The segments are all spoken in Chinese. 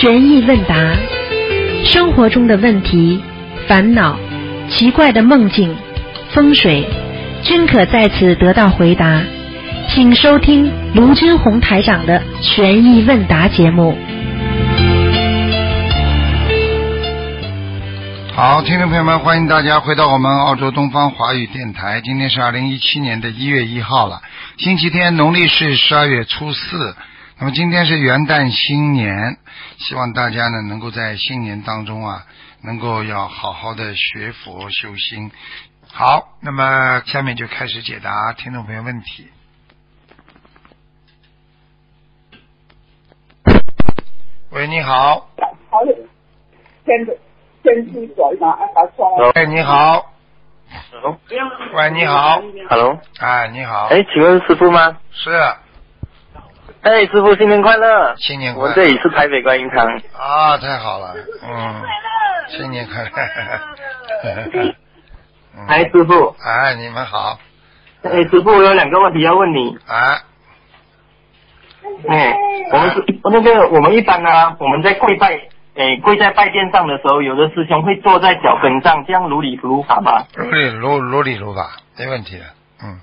悬疑问答，生活中的问题、烦恼、奇怪的梦境、风水，均可在此得到回答。请收听卢军红台长的悬疑问答节目。好，听众朋友们，欢迎大家回到我们澳洲东方华语电台。今天是二零一七年的一月一号了，星期天，农历是十二月初四。那么今天是元旦新年，希望大家呢能够在新年当中啊，能够要好好的学佛修心。好，那么下面就开始解答听众朋友问题。喂，你好。好的，天的天气转嘛，按把窗。哎，你好。Hello，喂，你好。Hello，哎，你好。哎，请问师傅吗？是，哎，师傅新年快乐！新年快乐。我们这里是台北观音堂。啊，太好了，嗯，新年快乐。嗯哎，师傅，哎，你们好，哎，师傅，我有两个问题要问你。啊，哎，我们是那个我们一般呢，我们在跪拜，哎，跪在拜殿上的时候，有的师兄会坐在脚跟上，这样如理如法吗？如理如如理如法，没问题的，嗯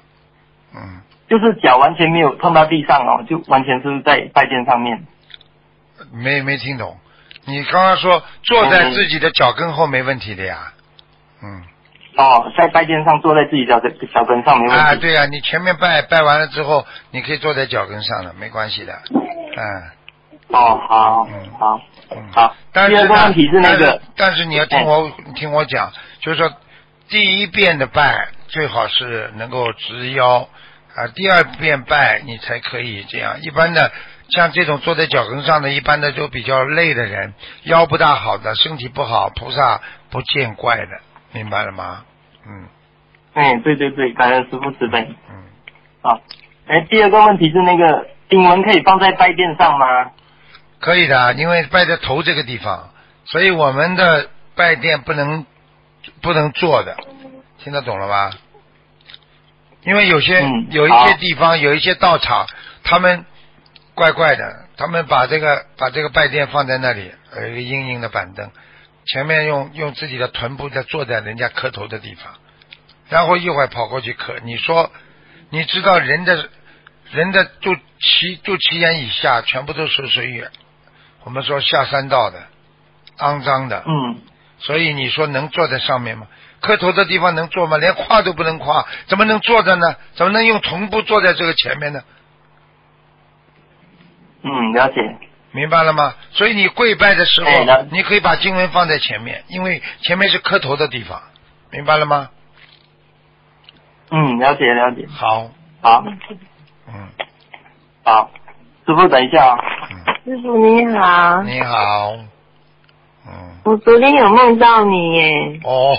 嗯，就是脚完全没有碰到地上哦，就完全是在拜垫上面。没没听懂，你刚刚说坐在自己的脚跟后没问题的呀，嗯，哦，在拜垫上坐在自己脚跟脚跟上没问题。啊，对呀、你前面拜拜完了之后，你可以坐在脚跟上的，没关系的，嗯哦，好，嗯。好，嗯，好。但是第二个问题是那个，哎但是，但是你要听我、听我讲，就是说，第一遍的拜最好是能够直腰啊，第二遍拜你才可以这样。一般的像这种坐在脚跟上的，一般的就比较累的人，腰不大好的，身体不好，菩萨不见怪的，明白了吗？嗯哎，对对对，感恩师傅慈悲。嗯，好，哎，第二个问题是那个经文可以放在拜殿上吗？可以的，因为拜在头这个地方，所以我们的拜殿不能不能坐的，听得懂了吧？因为有些、嗯有一些地方有一些道场，他们怪怪的，他们把这个把这个拜殿放在那里，有一个硬硬的板凳，前面用用自己的臀部在坐在人家磕头的地方，然后一会儿跑过去磕。你说，你知道人的人的肚脐肚脐眼以下全部都是属于我们说下三道的，肮脏的，嗯，所以你说能坐在上面吗？磕头的地方能坐吗？连跨都不能跨，怎么能坐着呢？怎么能用臀部坐在这个前面呢？嗯，了解。明白了吗？所以你跪拜的时候哎，你可以把经文放在前面，因为前面是磕头的地方，明白了吗？嗯，了解了解。好，好，嗯好，师傅等一下啊、嗯，师傅你好，你好，嗯，我昨天有梦到你耶，哦，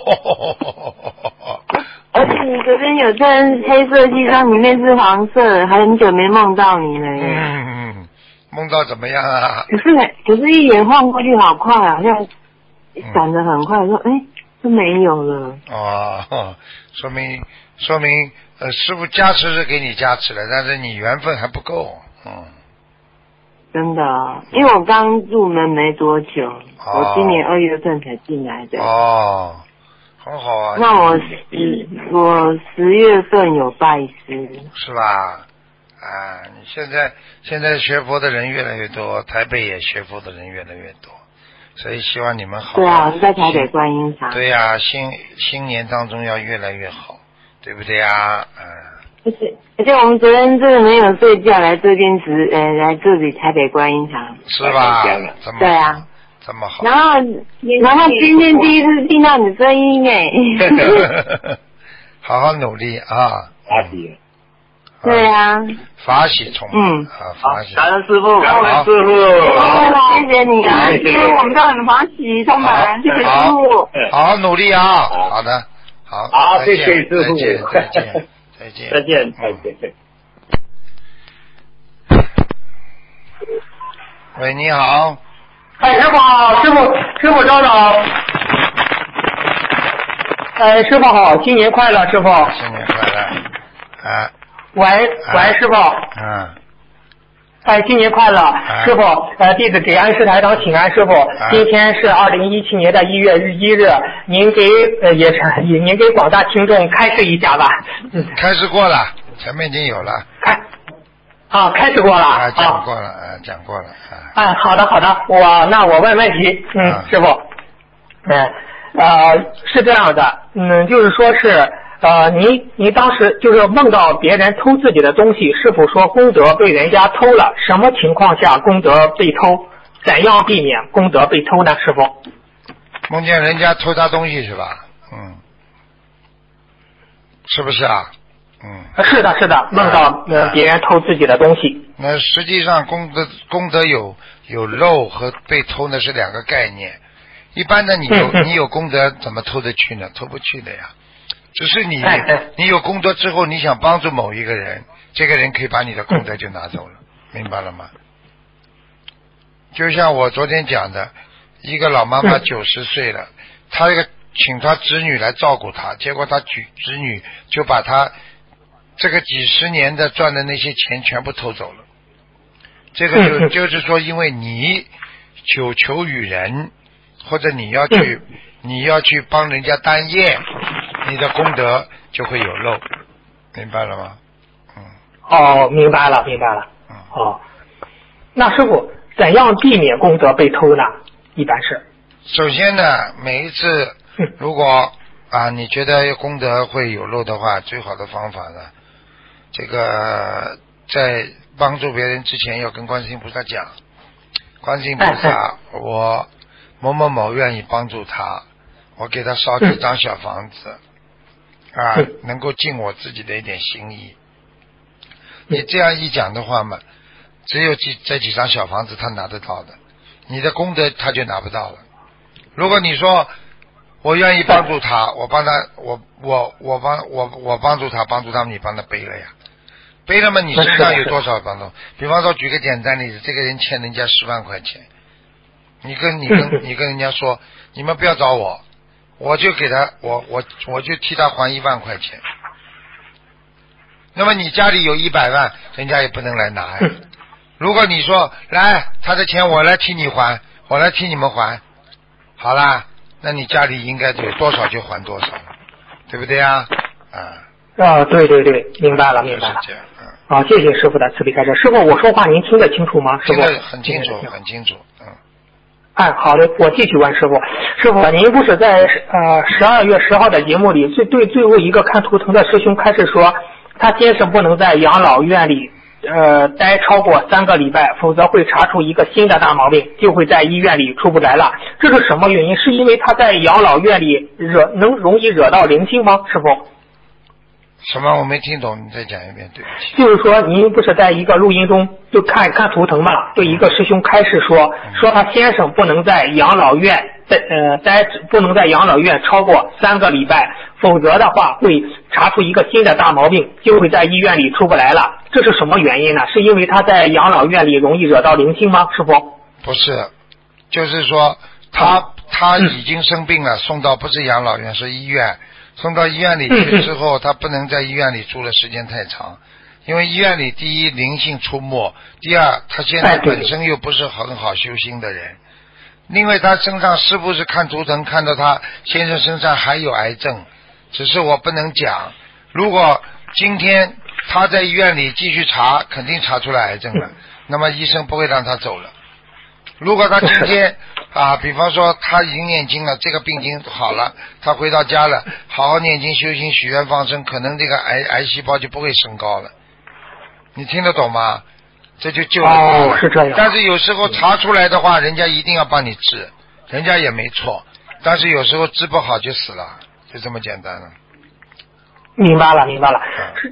而且你昨天有穿黑色西装，里面是黄色，还很久没梦到你了耶。嗯嗯，梦到怎么样啊？可是可是，一眼晃过去好快，好像闪得很快，说哎，就没有了。哦，说明说明呃，师傅加持是给你加持了，但是你缘分还不够，嗯，真的啊，因为我刚入门没多久，哦我今年二月份才进来的。哦，很好啊，那我十我十月份有拜师，是吧？啊，你现在现在学佛的人越来越多，台北也学佛的人越来越多，所以希望你们好。对啊，我在台北观音堂。对呀、新新年当中要越来越好，对不对啊？嗯，而且而且我们昨天真的没有睡觉，来这边直呃来这里台北观音堂。是吧？怎么对啊，这么好。然后然后今天第一次听到你声音哎。好好努力啊！阿喜，对呀，法喜充满嗯。啊，法喜。感恩师傅，好。感恩师傅，谢谢你啊，谢谢。因为我们都很欢喜，充满谢谢师傅。好好努力啊！好的，好，好谢谢师傅。再见，再见，再见，再见，再嗯见。喂，你好，哎，师傅好，师傅师傅稍等。哎，师傅好，新年快乐，师傅。新年快乐！啊，喂喂，师傅。嗯，哎，新年快乐，师傅！呃，弟子给安师台长请安，师傅。今天是二零一七年的一月日一日，您给呃也是 您给广大听众开示一下吧。嗯，开示过了，前面已经有了。开啊，开始过了。啊，讲过了，啊，讲过了。啊。哎，好的好的，我那我问问题，嗯，师傅，嗯呃是这样的，嗯，就是说是。呃，您您当时就是梦到别人偷自己的东西，是否说功德被人家偷了，什么情况下功德被偷？怎样避免功德被偷呢？师傅，梦见人家偷他东西是吧？嗯，是不是啊？嗯，是的，是的，梦到呃别人偷自己的东西。那实际上功德功德有有漏和被偷呢是两个概念。一般的你有你有功德怎么偷得去呢？偷不去的呀。只是你，你有功德之后，你想帮助某一个人，这个人可以把你的功德就拿走了，明白了吗？就像我昨天讲的，一个老妈妈九十岁了，她这个请她侄女来照顾她，结果她侄侄女就把她这个几十年的赚的那些钱全部偷走了。这个就就是说，因为你求求于人，或者你要去你要去帮人家担业。你的功德就会有漏，明白了吗？嗯。哦，明白了，明白了。嗯。哦，那师傅怎样避免功德被偷呢？一般是。首先呢，每一次如果啊你觉得功德会有漏的话，最好的方法呢，这个在帮助别人之前要跟观世音菩萨讲，观世音菩萨，我某某某愿意帮助他，我给他烧几张小房子。啊，能够尽我自己的一点心意。你这样一讲的话嘛，只有几这几张小房子他拿得到的，你的功德他就拿不到了。如果你说我愿意帮助他，我帮他，我我我帮我我帮助他，帮助他们，你帮他背了呀，背了嘛，你身上有多少帮助？比方说，举个简单例子，这个人欠人家十万块钱，你跟你跟 你跟人家说，你们不要找我。我就给他，我我我就替他还一万块钱。那么你家里有一百万，人家也不能来拿呀。如果你说来，他的钱我来替你还，我来替你们还，好啦，那你家里应该有多少就还多少，对不对啊？啊。啊，对对对，明白了明白了。这样，嗯。好，谢谢师傅的慈悲开示。师傅，我说话您听得清楚吗？师傅很清楚，很清楚。嗯哎，好的，我继续问师傅。师傅，您不是在呃十二月十号的节目里，最对最后一个看图腾的师兄开始说，他先生不能在养老院里呃待超过三个礼拜，否则会查出一个新的大毛病，就会在医院里出不来了。这是什么原因？是因为他在养老院里惹能容易惹到灵性吗？师傅？什么？我没听懂，你再讲一遍，对不起。就是说，您不是在一个录音中就看看图腾嘛？对一个师兄开始说，说他先生不能在养老院待呃待不能在养老院超过三个礼拜，否则的话会查出一个新的大毛病，就会在医院里出不来了。这是什么原因呢？是因为他在养老院里容易惹到灵性吗？师傅？不是，就是说他他已经生病了，送到不是养老院，是医院。送到医院里去之后，他不能在医院里住的时间太长，因为医院里第一灵性出没，第二他现在本身又不是很好修心的人，另外他身上是不是看图腾看到他先生身上还有癌症，只是我不能讲。如果今天他在医院里继续查，肯定查出来癌症了，那么医生不会让他走了。如果他今天。啊，比方说他已经念经了，这个病已经好了，他回到家了，好好念经修行许愿放生，可能这个癌癌细胞就不会升高了。你听得懂吗？这就救了哦。是这样。但是有时候查出来的话，人家一定要帮你治，人家也没错。但是有时候治不好就死了，就这么简单了。明白了，明白了。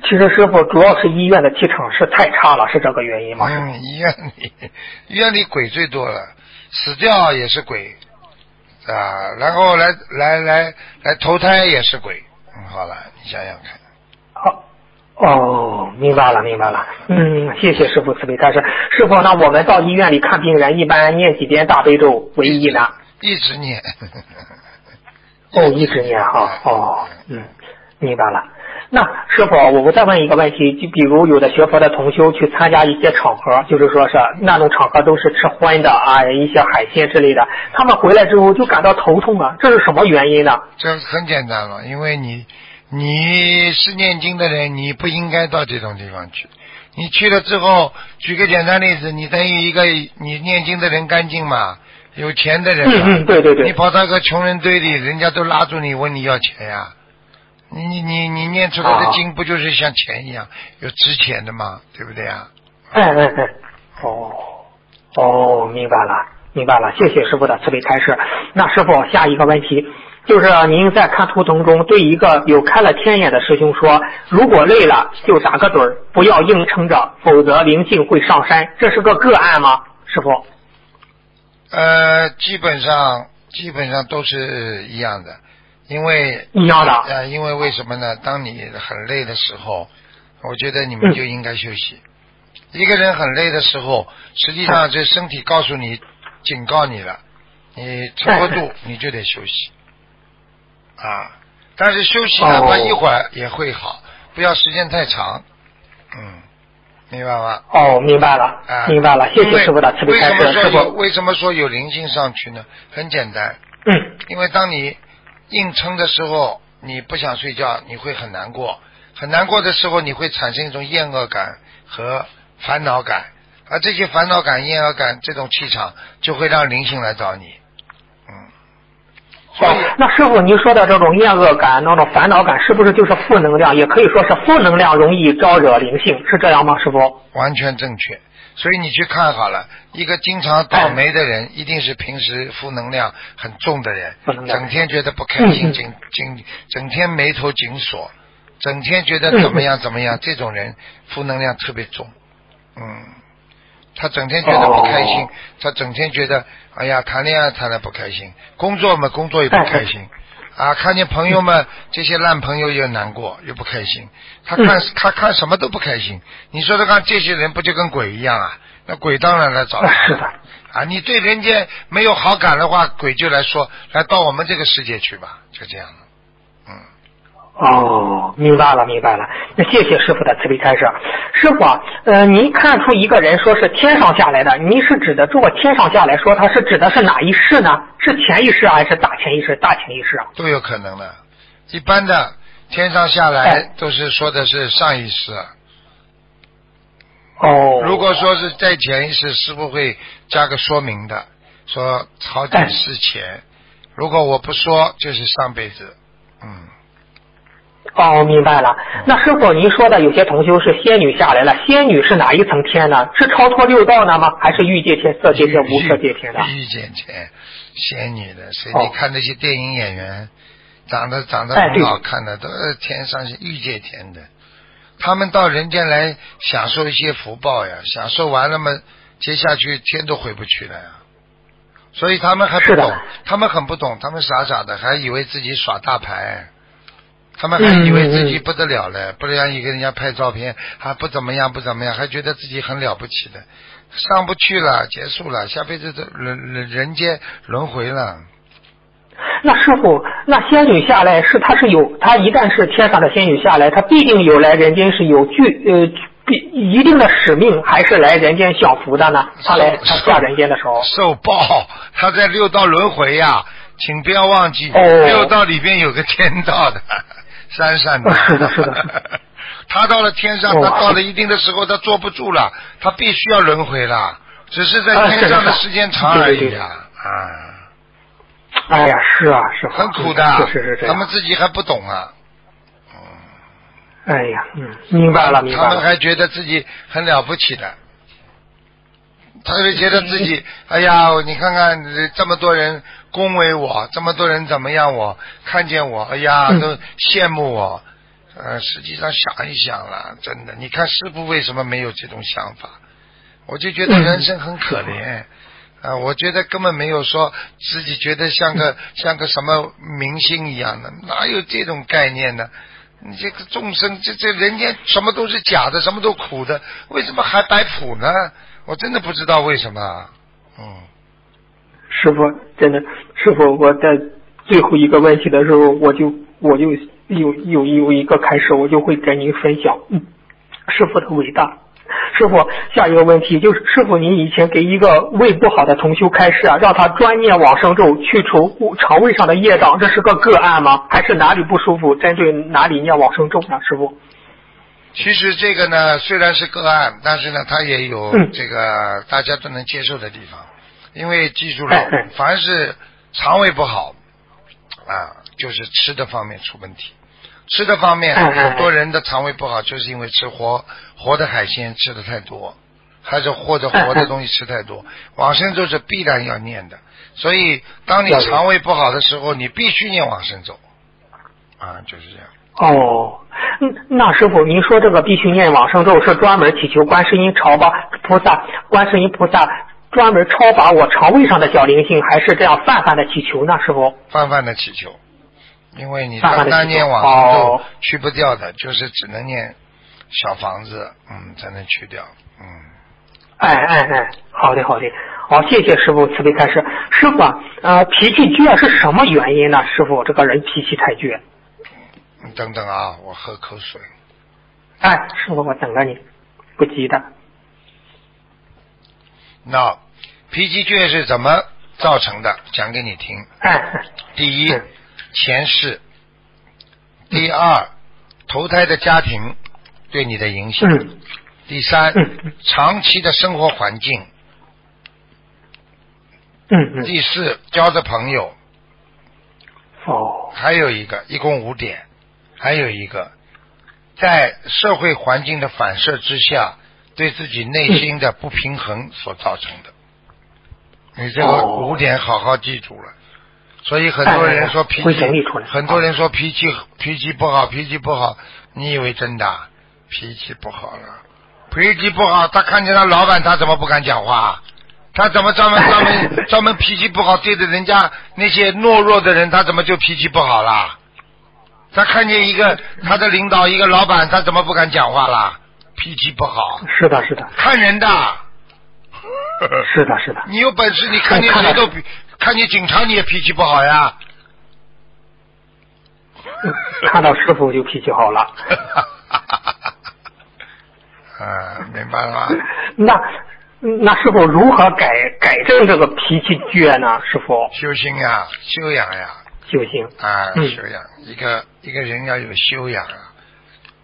其实师傅主要是医院的气场是太差了，是这个原因吗？嗯，医院里医院里鬼最多了。死掉也是鬼啊，然后来来来来投胎也是鬼。嗯，好了，你想想看。好，哦，明白了，明白了。嗯，谢谢师傅慈悲开示。师傅，那我们到医院里看病人，一般念几遍大悲咒为宜呢？一直念。哦，一直念哈。哦，嗯，明白了。那师傅，我我再问一个问题，就比如有的学佛的同修去参加一些场合，就是说是那种场合都是吃荤的啊，一些海鲜之类的，他们回来之后就感到头痛啊，这是什么原因呢？这很简单了，因为你你是念经的人，你不应该到这种地方去。你去了之后，举个简单例子，你等于一个你念经的人干净嘛，有钱的人嘛，嗯嗯，对对对你，跑到个穷人堆里，人家都拉住你问你要钱呀。你你你你念出来的啊经不就是像钱一样有值钱的吗？对不对啊？哎哎哎，哦哦，明白了明白了，谢谢师傅的慈悲开示。那师傅下一个问题。就是您在看图腾中对一个有开了天眼的师兄说，如果累了就打个盹儿，不要硬撑着，否则灵性会上山。这是个个案吗，师傅？呃，基本上基本上都是一样的，因为你要的呃，因为为什么呢？当你很累的时候，我觉得你们就应该休息。一个人很累的时候，实际上这身体告诉你、警告你了，你撑不住，你就得休息。啊，但是休息哪怕哦一会儿也会好，不要时间太长。嗯，明白吗？哦，明白了，啊，明白了，谢谢师傅的慈悲为什开示，师么说有。为什么说有灵性上去呢？很简单，嗯，因为当你硬撑的时候，你不想睡觉，你会很难过，很难过的时候，你会产生一种厌恶感和烦恼感，而这些烦恼感、厌恶感这种气场，就会让灵性来找你。嗯，所哦以，那师傅您说的这种厌恶感、那种烦恼感，是不是就是负能量？也可以说是负能量容易招惹灵性，是这样吗，师傅？完全正确。所以你去看好了，一个经常倒霉的人，一定是平时负能量很重的人整天觉得不开心，紧紧整整整天眉头紧锁，整天觉得怎么样怎么样，这种人负能量特别重。嗯，他整天觉得不开心哦，他整天觉得哎呀谈恋爱谈的不开心，工作嘛工作也不开心。啊，看见朋友们 这些烂朋友又难过又不开心，他看、嗯他看什么都不开心。你说他看，这些人不就跟鬼一样啊？那鬼当然来找他是的，啊！你对人间没有好感的话，鬼就来说来到我们这个世界去吧，就这样了。嗯，哦，明白了，明白了。那谢谢师傅的慈悲开示。师傅啊，呃，您看出一个人说是天上下来的，您是指的这个天上下来说，他是指的是哪一世呢？是前一世还是大前一世？大前一世啊？都有可能的。一般的天上下来哎都是说的是上一世。哦，如果说是在前一世，师傅会加个说明的，说好几世前。如果我不说，就是上辈子。嗯，哦，明白了。那师傅，您说的有些同修是仙女下来了，仙女是哪一层天呢？是超脱六道呢吗？还是欲界天、色界天、无色界天的？欲界天，仙女的，所以你看那些电影演员，长得长得很好看的，都是天上是欲界天的。他们到人间来享受一些福报呀，享受完了嘛，接下去天都回不去了呀。所以他们还不懂，他们很不懂，他们傻傻的，还以为自己耍大牌，他们还以为自己不得了了，不愿意给人家拍照片，还不怎么样，不怎么样，还觉得自己很了不起的，上不去了，结束了，下辈子都人人人间轮回了。那师傅，那仙女下来是她是有，她一旦是天上的仙女下来，她必定有来人间是有具呃必一定的使命，还是来人间享福的呢？他来他下人间的时候，受报，他在六道轮回呀、请不要忘记，哦六道里边有个天道的，闪闪的。是的是的 他到了天上，哦他到了一定的时候，他坐不住了，他必须要轮回了，只是在啊天上的时间长而已啊啊，哎呀，是啊是啊，很苦的。他们自己还不懂啊。哎呀，嗯，明白了明白了。他们还觉得自己很了不起的，他就觉得自己，哎呀，你看看呃这么多人恭维我，这么多人怎么样我，看见我，哎呀，嗯都羡慕我。呃，实际上想一想了，真的，你看师傅为什么没有这种想法？我就觉得人生很可怜。啊，我觉得根本没有说自己觉得像个像个什么明星一样的，哪有这种概念呢？你这个众生，这这人间什么都是假的，什么都苦的，为什么还摆谱呢？我真的不知道为什么。嗯，师傅，真的，师傅，我在最后一个问题的时候，我就我就有有有一个开始，我就会跟您分享，嗯，师傅的伟大。师傅，下一个问题就是，师傅您以前给一个胃不好的同修开示啊，让他专念往生咒去除肠胃上的业障，这是个个案吗？还是哪里不舒服，针对哪里念往生咒呢？师傅？其实这个呢，虽然是个案，但是呢，它也有嗯这个大家都能接受的地方。因为记住了凡是肠胃不好啊，就是吃的方面出问题。吃的方面，很多人的肠胃不好，就是因为吃活活的海鲜吃的太多，还是或者活的东西吃太多。往生咒是必然要念的，所以当你肠胃不好的时候，你必须念往生咒啊，就是这样。哦，嗯，那师傅，您说这个必须念往生咒是专门祈求观世音朝吧菩萨，观世音菩萨专门超拔我肠胃上的小灵性，还是这样泛泛的祈求呢？师傅？泛泛的祈求，因为你单泛泛地祈求单念往生去不掉的，就是只能念小房子，嗯，才能去掉，嗯。哎哎哎，好的好的，好，谢谢师傅慈悲开示。师傅啊，呃，脾气倔是什么原因呢？师傅，这个人脾气太倔。你等等啊，我喝口水。哎，师傅，我等着你，不急的。那脾气倔是怎么造成的？讲给你听。第一嗯，前世；第二，投胎的家庭对你的影响；嗯。第三长期的生活环境；第四，交的朋友；哦，还有一个，一共五点；还有一个，在社会环境的反射之下，对自己内心的不平衡所造成的。你这个哦五点好好记住了。所以很多人说脾气很多人说脾气脾气不好，脾气不好，你以为真的啊？脾气不好了，脾气不好，他看见他老板，他怎么不敢讲话？他怎么专门 专门专门脾气不好，对着人家那些懦弱的人，他怎么就脾气不好啦？他看见一个他的领导，一个老板，他怎么不敢讲话啦？脾气不好，是的，是的，看人的。是的，是的。你有本事，你看见谁都比，看见警察你也脾气不好呀。看到师傅就脾气好了。啊，明白了吗？那那师傅如何改改正这个脾气倔呢？师傅修心呀，修养呀，修行。啊，嗯修养。一个一个人要有修养啊，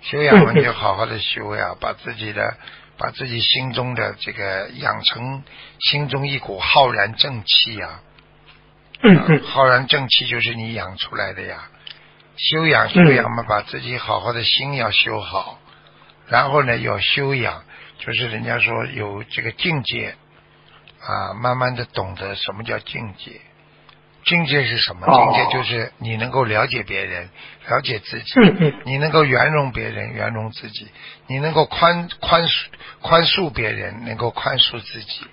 修养嘛，就好好的修呀，把自己的把自己心中的这个养成心中一股浩然正气呀。嗯嗯浩然正气就是你养出来的呀。修养修嗯养嘛，把自己好好的心要修好，然后呢要修养，就是人家说有这个境界啊，慢慢的懂得什么叫境界。境界是什么？哦境界就是你能够了解别人，了解自己，你能够圆融别人，圆融自己，你能够宽宽恕宽恕别人，能够宽恕自己。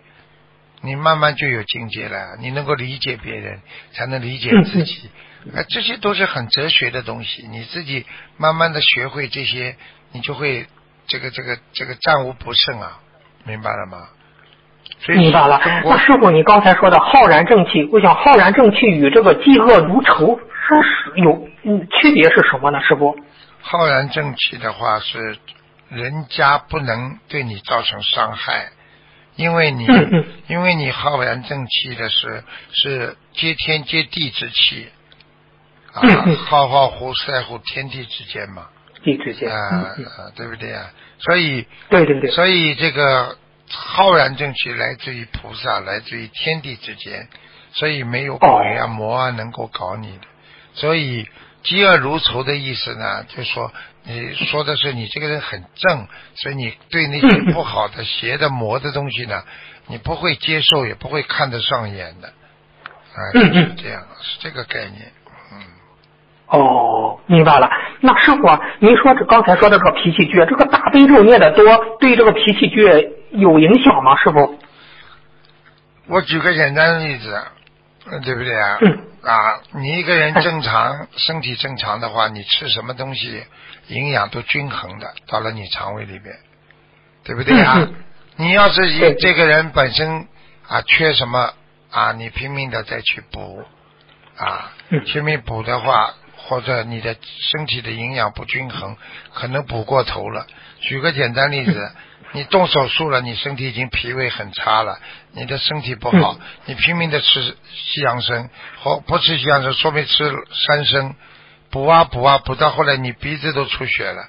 你慢慢就有境界了，你能够理解别人，才能理解自己。啊，这些都是很哲学的东西。你自己慢慢的学会这些，你就会这个这个这个战无不胜啊，明白了吗？明白了。那师傅，你刚才说的浩然正气，我想浩然正气与这个嫉恶如仇是是有嗯区别是什么呢？师傅？浩然正气的话是，人家不能对你造成伤害，因为你、因为你浩然正气的是是接天接地之气，啊浩浩乎在乎天地之间嘛，地之间。啊、嗯嗯，啊对不对啊？所以对对对。所以这个浩然正气来自于菩萨，来自于天地之间，所以没有鬼啊、哦魔啊能够搞你的。所以嫉恶如仇的意思呢，就说你说的是你这个人很正，所以你对那些不好的、邪的、魔的东西呢，你不会接受，也不会看得上眼的。啊，嗯就是嗯这样，是这个概念。嗯，哦，明白了。那师傅啊，您说这刚才说的这个脾气倔，这个大悲咒念的多，对这个脾气倔有影响吗？师傅？我举个简单的例子，呃对不对啊？嗯啊，你一个人正常，身体正常的话，你吃什么东西营养都均衡的，到了你肠胃里边，对不对啊？嗯嗯你要是一这个人本身啊缺什么啊，你拼命的再去补啊，嗯拼命补的话，或者你的身体的营养不均衡，可能补过头了。举个简单例子，你动手术了，你身体已经脾胃很差了，你的身体不好，你拼命的吃西洋参，或不吃西洋参，说明吃山参，补啊补啊补到后来你鼻子都出血了，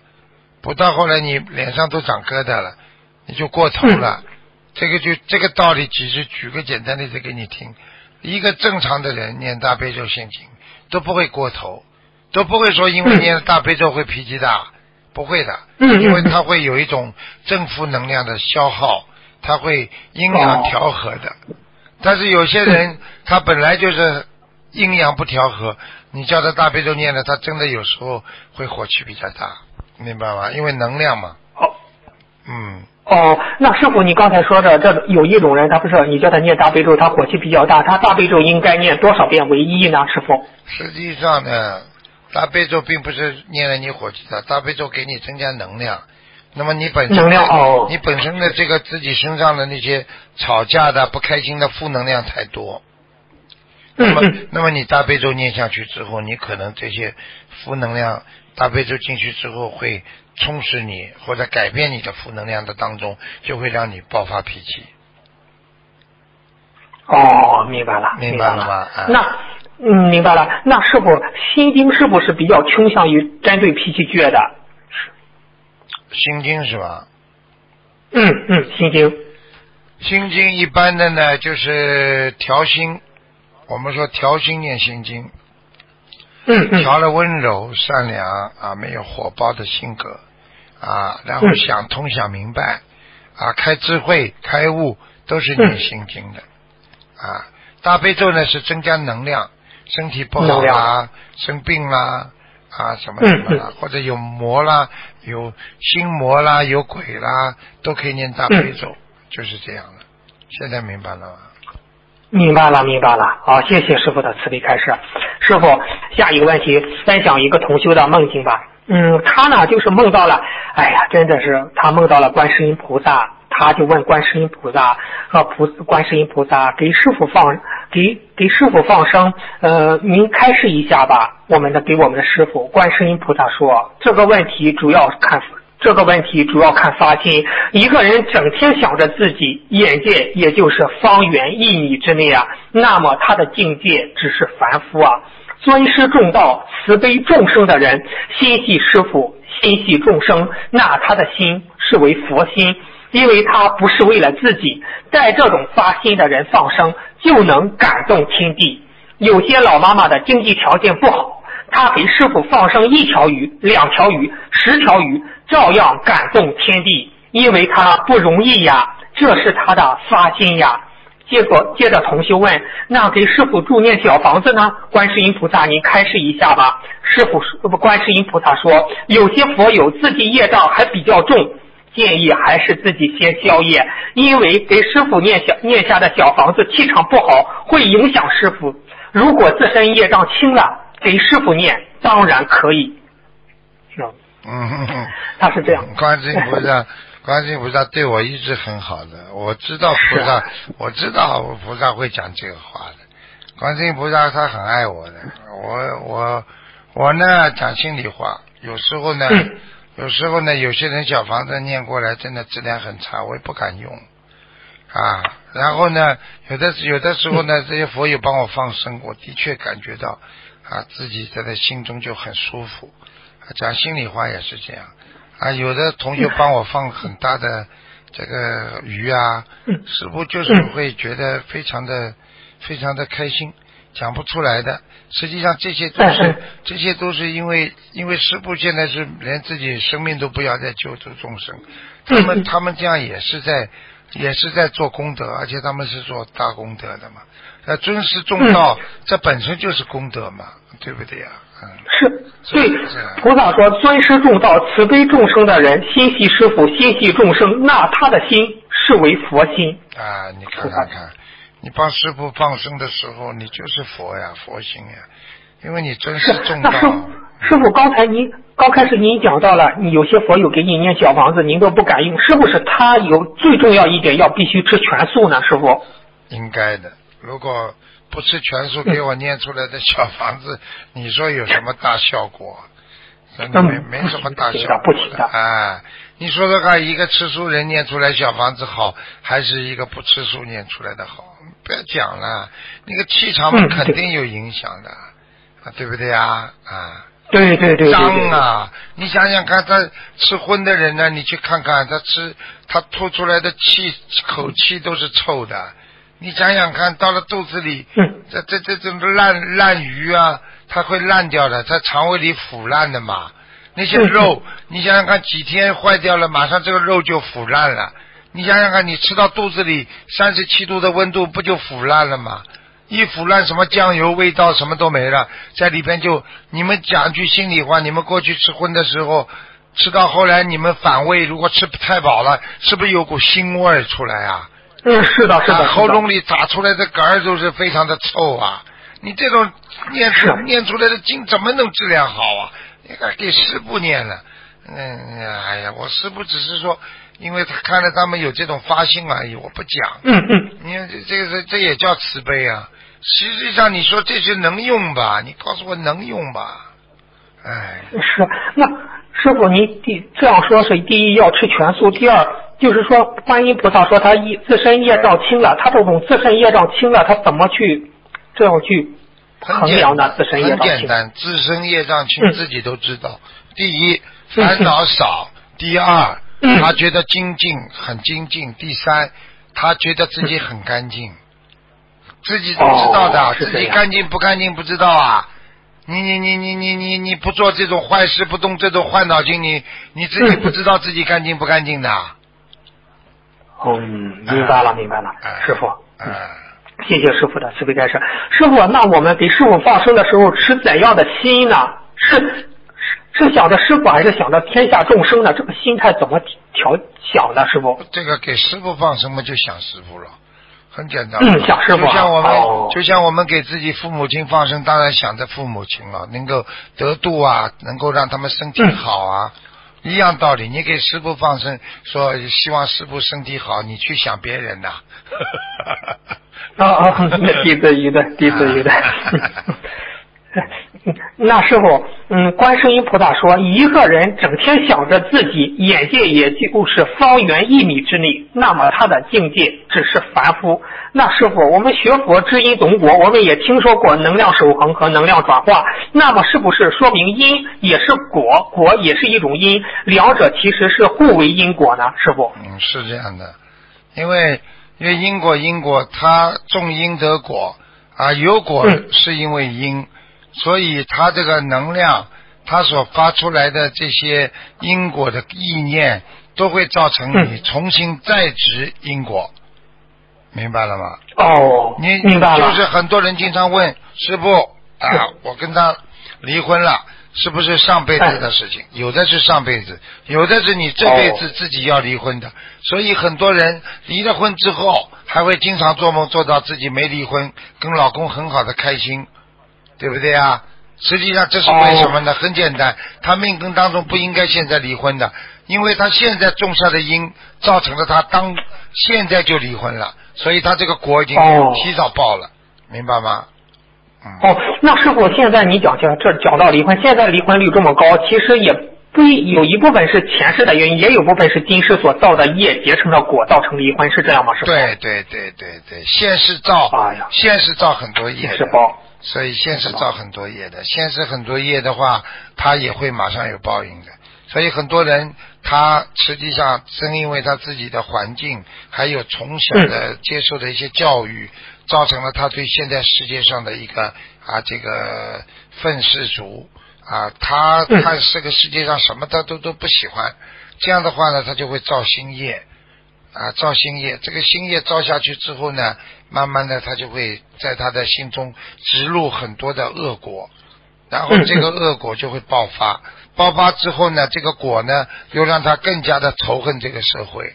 补到后来你脸上都长疙瘩了，你就过头了。这个就这个道理，只是举个简单例子给你听。一个正常的人念大悲咒心经都不会过头，都不会说因为念大悲咒会脾气大，不会的，嗯因为它会有一种正负能量的消耗，它会阴阳调和的。但是有些人他本来就是阴阳不调和，你叫他大悲咒念了，他真的有时候会火气比较大，明白吗？因为能量嘛。哦嗯，哦，那师傅，你刚才说的这有一种人，他不是你叫他念大悲咒，他火气比较大，他大悲咒应该念多少遍为一呢？师傅？实际上呢，大悲咒并不是念了你火气大，大悲咒给你增加能量。那么你本身能量哦你本身的这个自己身上的那些吵架的、不开心的负能量太多，那么那么你大悲咒念下去之后，你可能这些负能量大悲咒进去之后会充实你或者改变你的负能量的当中，就会让你爆发脾气。哦，明白了，明白了吗？啊那嗯，明白了。那是否，心经是不是比较倾向于针对脾气倔的？心经是吧？嗯嗯，心经。心经一般的呢，就是调心。我们说调心念心经，嗯嗯。调了温柔、善良啊，没有火爆的性格啊，然后嗯想通、想明白啊，开智慧、开悟，都是念心经的啊。大悲咒呢是增加能量，身体不好能啦、生病啦啊什么什么啦，或者有魔啦、有心魔啦、有鬼啦，都可以念大悲咒，就是这样的。现在明白了吗？明白了，明白了。好，谢谢师傅的慈悲开示。师傅，下一个问题，分享一个同修的梦境吧。嗯，他呢就是梦到了，哎呀，真的是他梦到了观世音菩萨，他就问观世音菩萨说菩观世音菩萨给师傅放给给师傅放生，呃，您开示一下吧。我们的给我们的师傅，观世音菩萨说这个问题主要看这个问题主要看发心。一个人整天想着自己眼界也就是方圆一米之内啊，那么他的境界只是凡夫啊。尊师重道、慈悲众生的人，心系师傅，心系众生，那他的心是为佛心，因为他不是为了自己。在这种发心的人放生，就能感动天地。有些老妈妈的经济条件不好，她给师傅放生一条鱼、两条鱼、十条鱼，照样感动天地，因为她不容易呀，这是她的发心呀。结果接着同修问：“那给师傅住念小房子呢？”观世音菩萨，您开示一下吧。师傅说不，观世音菩萨说，有些佛友自己业障还比较重，建议还是自己先消业，因为给师傅念小念下的小房子气场不好，会影响师傅。如果自身业障轻了，给师傅念当然可以。是吧？嗯。他是这样。观世音菩萨，观世音菩萨对我一直很好的，我知道菩萨，我知道菩萨会讲这个话的。观世音菩萨他很爱我的，我我我呢讲心里话，有时候呢，嗯有时候呢，有些人小房子念过来真的质量很差，我也不敢用啊。然后呢，有的有的时候呢，这些佛友帮我放生，我的确感觉到啊，自己在他心中就很舒服。啊讲心里话也是这样啊，有的同学帮我放很大的这个鱼啊，嗯师傅就是会觉得非常的非常的开心，讲不出来的。实际上这些都是嗯。这些都是因为因为师傅现在是连自己生命都不要再救助众生，他们嗯他们这样也是在也是在做功德，而且他们是做大功德的嘛。那尊师重道，这本身就是功德嘛，对不对呀、嗯。是。对菩萨说尊师重道、慈悲众生的人，心系师傅，心系众生，那他的心是为佛心。啊，你看看看，你帮师傅放生的时候，你就是佛呀，佛心呀，因为你真是重道那。师傅，师傅刚才您刚开始您讲到了，你有些佛友给你念小房子，您都不敢用，是不是他有最重要一点要必须吃全素呢？师傅？应该的，如果不吃全素给我念出来的小房子，你说有什么大效果？真的没嗯没什么大效果的不行的哎，你说说看，一个吃素人念出来小房子好，还是一个不吃素念出来的好？不要讲了，那个气场嘛肯定有影响的，啊，对不对啊？啊。对对对对脏，啊！你想想看，他吃荤的人呢，你去看看他吃，他吐出来的气口气都是臭的。你想想看，到了肚子里，嗯这这这这烂烂鱼啊，它会烂掉的，在肠胃里腐烂的嘛。那些嗯肉，你想想看，几天坏掉了，马上这个肉就腐烂了。你想想看，你吃到肚子里三十七度的温度，不就腐烂了吗？一腐烂，什么酱油味道什么都没了，在里边就你们讲句心里话，你们过去吃荤的时候，吃到后来你们反胃，如果吃太饱了，是不是有股腥味儿出来啊？嗯，是的，是的，啊喉咙里打出来的嗝儿都是非常的臭啊！你这种念念出来的经怎么能质量好啊？你还给师傅念了，嗯，哎呀，我师傅只是说，因为他看到他们有这种发心而已，我不讲。嗯嗯，你看这这个是这也叫慈悲啊！实际上你说这些能用吧？你告诉我能用吧？哎，是。那师傅，你第这样说是第一要吃全素，第二就是说观音菩萨说他一自身业障轻了，他这种自身业障轻了，他怎么去这样去衡量呢？自身业障轻。简单，自身业障轻嗯自己都知道。第一，烦恼少；第二，嗯他觉得精进很精进；第三，他觉得自己很干净，自己都知道的，自己干净不干净不知道啊。你你你你你你你不做这种坏事，不动这种坏脑筋，你你自己嗯不知道自己干净不干净的。嗯，明白了，明白了哎，师傅。哎嗯谢谢师傅的慈悲开示。师傅，那我们给师傅放生的时候持怎样的心呢？是是是想着师傅，还是想着天下众生呢？这个心态怎么调想呢？师傅？这个给师傅放什么就想师傅了，很简单。嗯想师傅啊就像我们、哦就像我们给自己父母亲放生，当然想着父母亲了，能够得度啊，能够让他们身体好啊。一样道理，你给师傅放生，说希望师傅身体好，你去想别人呐、啊啊，弟子愚的，弟子愚的。那师傅，嗯，观世音菩萨说，一个人整天想着自己眼界也就是方圆一米之内，那么他的境界只是凡夫。那师傅，我们学佛知因懂果，我们也听说过能量守恒和能量转化，那么是不是说明因也是果，果也是一种因，两者其实是互为因果呢？师傅？嗯，是这样的，因为因为因果因果，它种因得果啊，有果嗯是因为因，所以他这个能量，他所发出来的这些因果的意念，都会造成你嗯重新再植因果，明白了吗？哦，你明白了。就是很多人经常问师傅啊，我跟他离婚了，是不是上辈子的事情？有的是上辈子，有的是你这辈子自己要离婚的。所以很多人离了婚之后，还会经常做梦做到自己没离婚，跟老公很好的开心，对不对啊？实际上这是为什么呢？很简单，他命根当中不应该现在离婚的，因为他现在种下的因，造成了他当现在就离婚了，所以他这个果已经哦提早报了，明白吗？嗯，哦，那师傅，现在你讲讲这讲到离婚，现在离婚率这么高，其实也不一有一部分是前世的原因，也有部分是今世所造的业结成的果，造成离婚，是这样吗？师傅？对对对对对，现世造，哎呀现世造很多业。所以现实造很多业的，现实很多业的话，他也会马上有报应的。所以很多人他实际上正因为他自己的环境，还有从小的接受的一些教育，造成了他对现在世界上的一个啊这个愤世族啊，他嗯看这个世界上什么他都都不喜欢，这样的话呢，他就会造新业。啊，造新业，这个新业造下去之后呢，慢慢的他就会在他的心中植入很多的恶果，然后这个恶果就会爆发，爆发之后呢，这个果呢又让他更加的仇恨这个社会，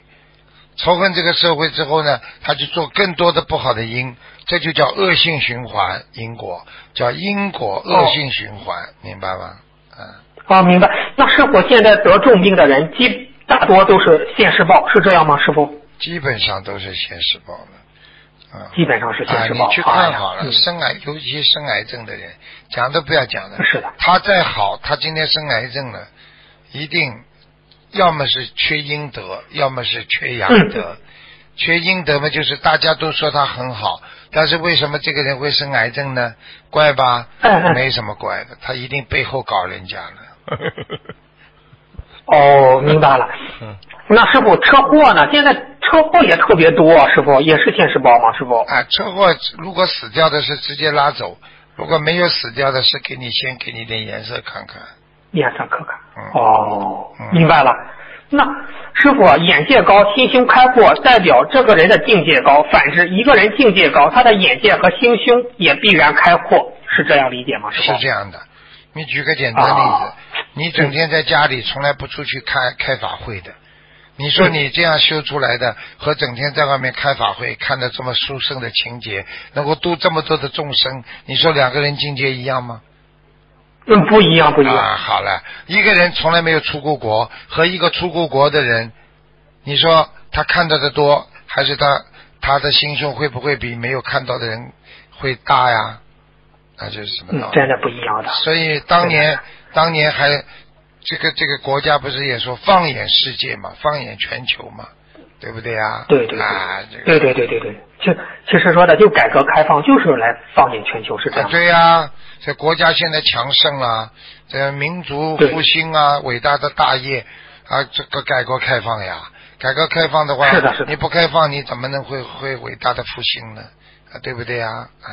仇恨这个社会之后呢，他就做更多的不好的因，这就叫恶性循环因果，叫因果恶性循环，明白吗？嗯。啊，明白。那是我现在得重病的人，基大多都是现世报，是这样吗？师傅？基本上都是现世报了，啊，基本上是现啊，世报。你去看好了，嗯生癌，尤其生癌症的人，讲都不要讲了。是的他再好，他今天生癌症了，一定要么是缺阴德，要么是缺阳嗯德。缺阴德嘛，就是大家都说他很好，但是为什么这个人会生癌症呢？怪吧？嗯嗯没什么怪的，他一定背后搞人家了。哦，明白了。嗯那师傅，车祸呢？现在车祸也特别多，师傅也是现世报吗？师傅？啊，车祸如果死掉的是直接拉走，如果没有死掉的是给你先给你点颜色看看。颜色看看。嗯哦嗯，明白了。那师傅，眼界高、心胸开阔，代表这个人的境界高；反之，一个人境界高，他的眼界和心胸也必然开阔，是这样理解吗？师傅？是这样的，你举个简单例子，啊你整天在家里从来不出去开开法会的，你说你这样修出来的和整天在外面开法会看到这么殊胜的情节，能够度这么多的众生，你说两个人境界一样吗？嗯，不一样，不一样。啊，好了，一个人从来没有出过国，和一个出过国的人，你说他看到的多，还是他他的心胸会不会比没有看到的人会大呀？那就是什么道，理？嗯真的不一样的。所以当年当年还这个这个国家不是也说放眼世界嘛，放眼全球嘛，对不对呀？对对对啊，这个对对对对对，其其实说的就改革开放就是来放眼全球，是这啊样。对呀、这国家现在强盛了，这民族复兴啊，伟大的大业啊，这个改革开放呀，改革开放的话，是的是的你不开放，你怎么能会会伟大的复兴呢？啊，对不对呀？啊，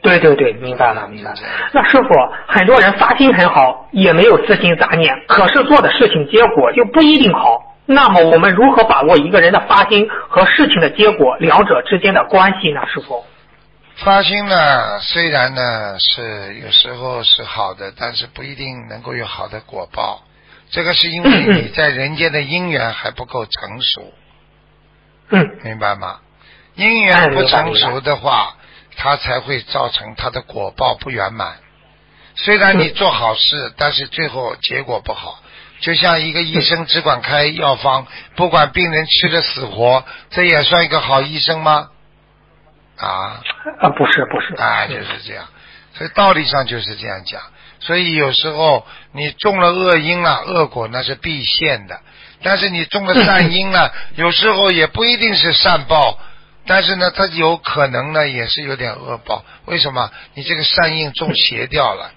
对对对，明白了明白了。那师傅，很多人发心很好，也没有私心杂念，可是做的事情结果就不一定好。那么我们如何把握一个人的发心和事情的结果两者之间的关系呢？师傅？发心呢，虽然呢是有时候是好的，但是不一定能够有好的果报。这个是因为你在人间的因缘还不够成熟，嗯，明白吗？因哎缘不成熟的话，它才会造成他的果报不圆满。虽然你嗯做好事，但是最后结果不好。就像一个医生只管开药方，不管病人吃的死活，这也算一个好医生吗？啊，啊，不是不是，啊，就是这样。所以道理上就是这样讲。所以有时候你种了恶因了，恶果那是必现的；但是你种了善因了，有时候也不一定是善报，但是呢，他有可能呢也是有点恶报。为什么？你这个善因种邪掉了，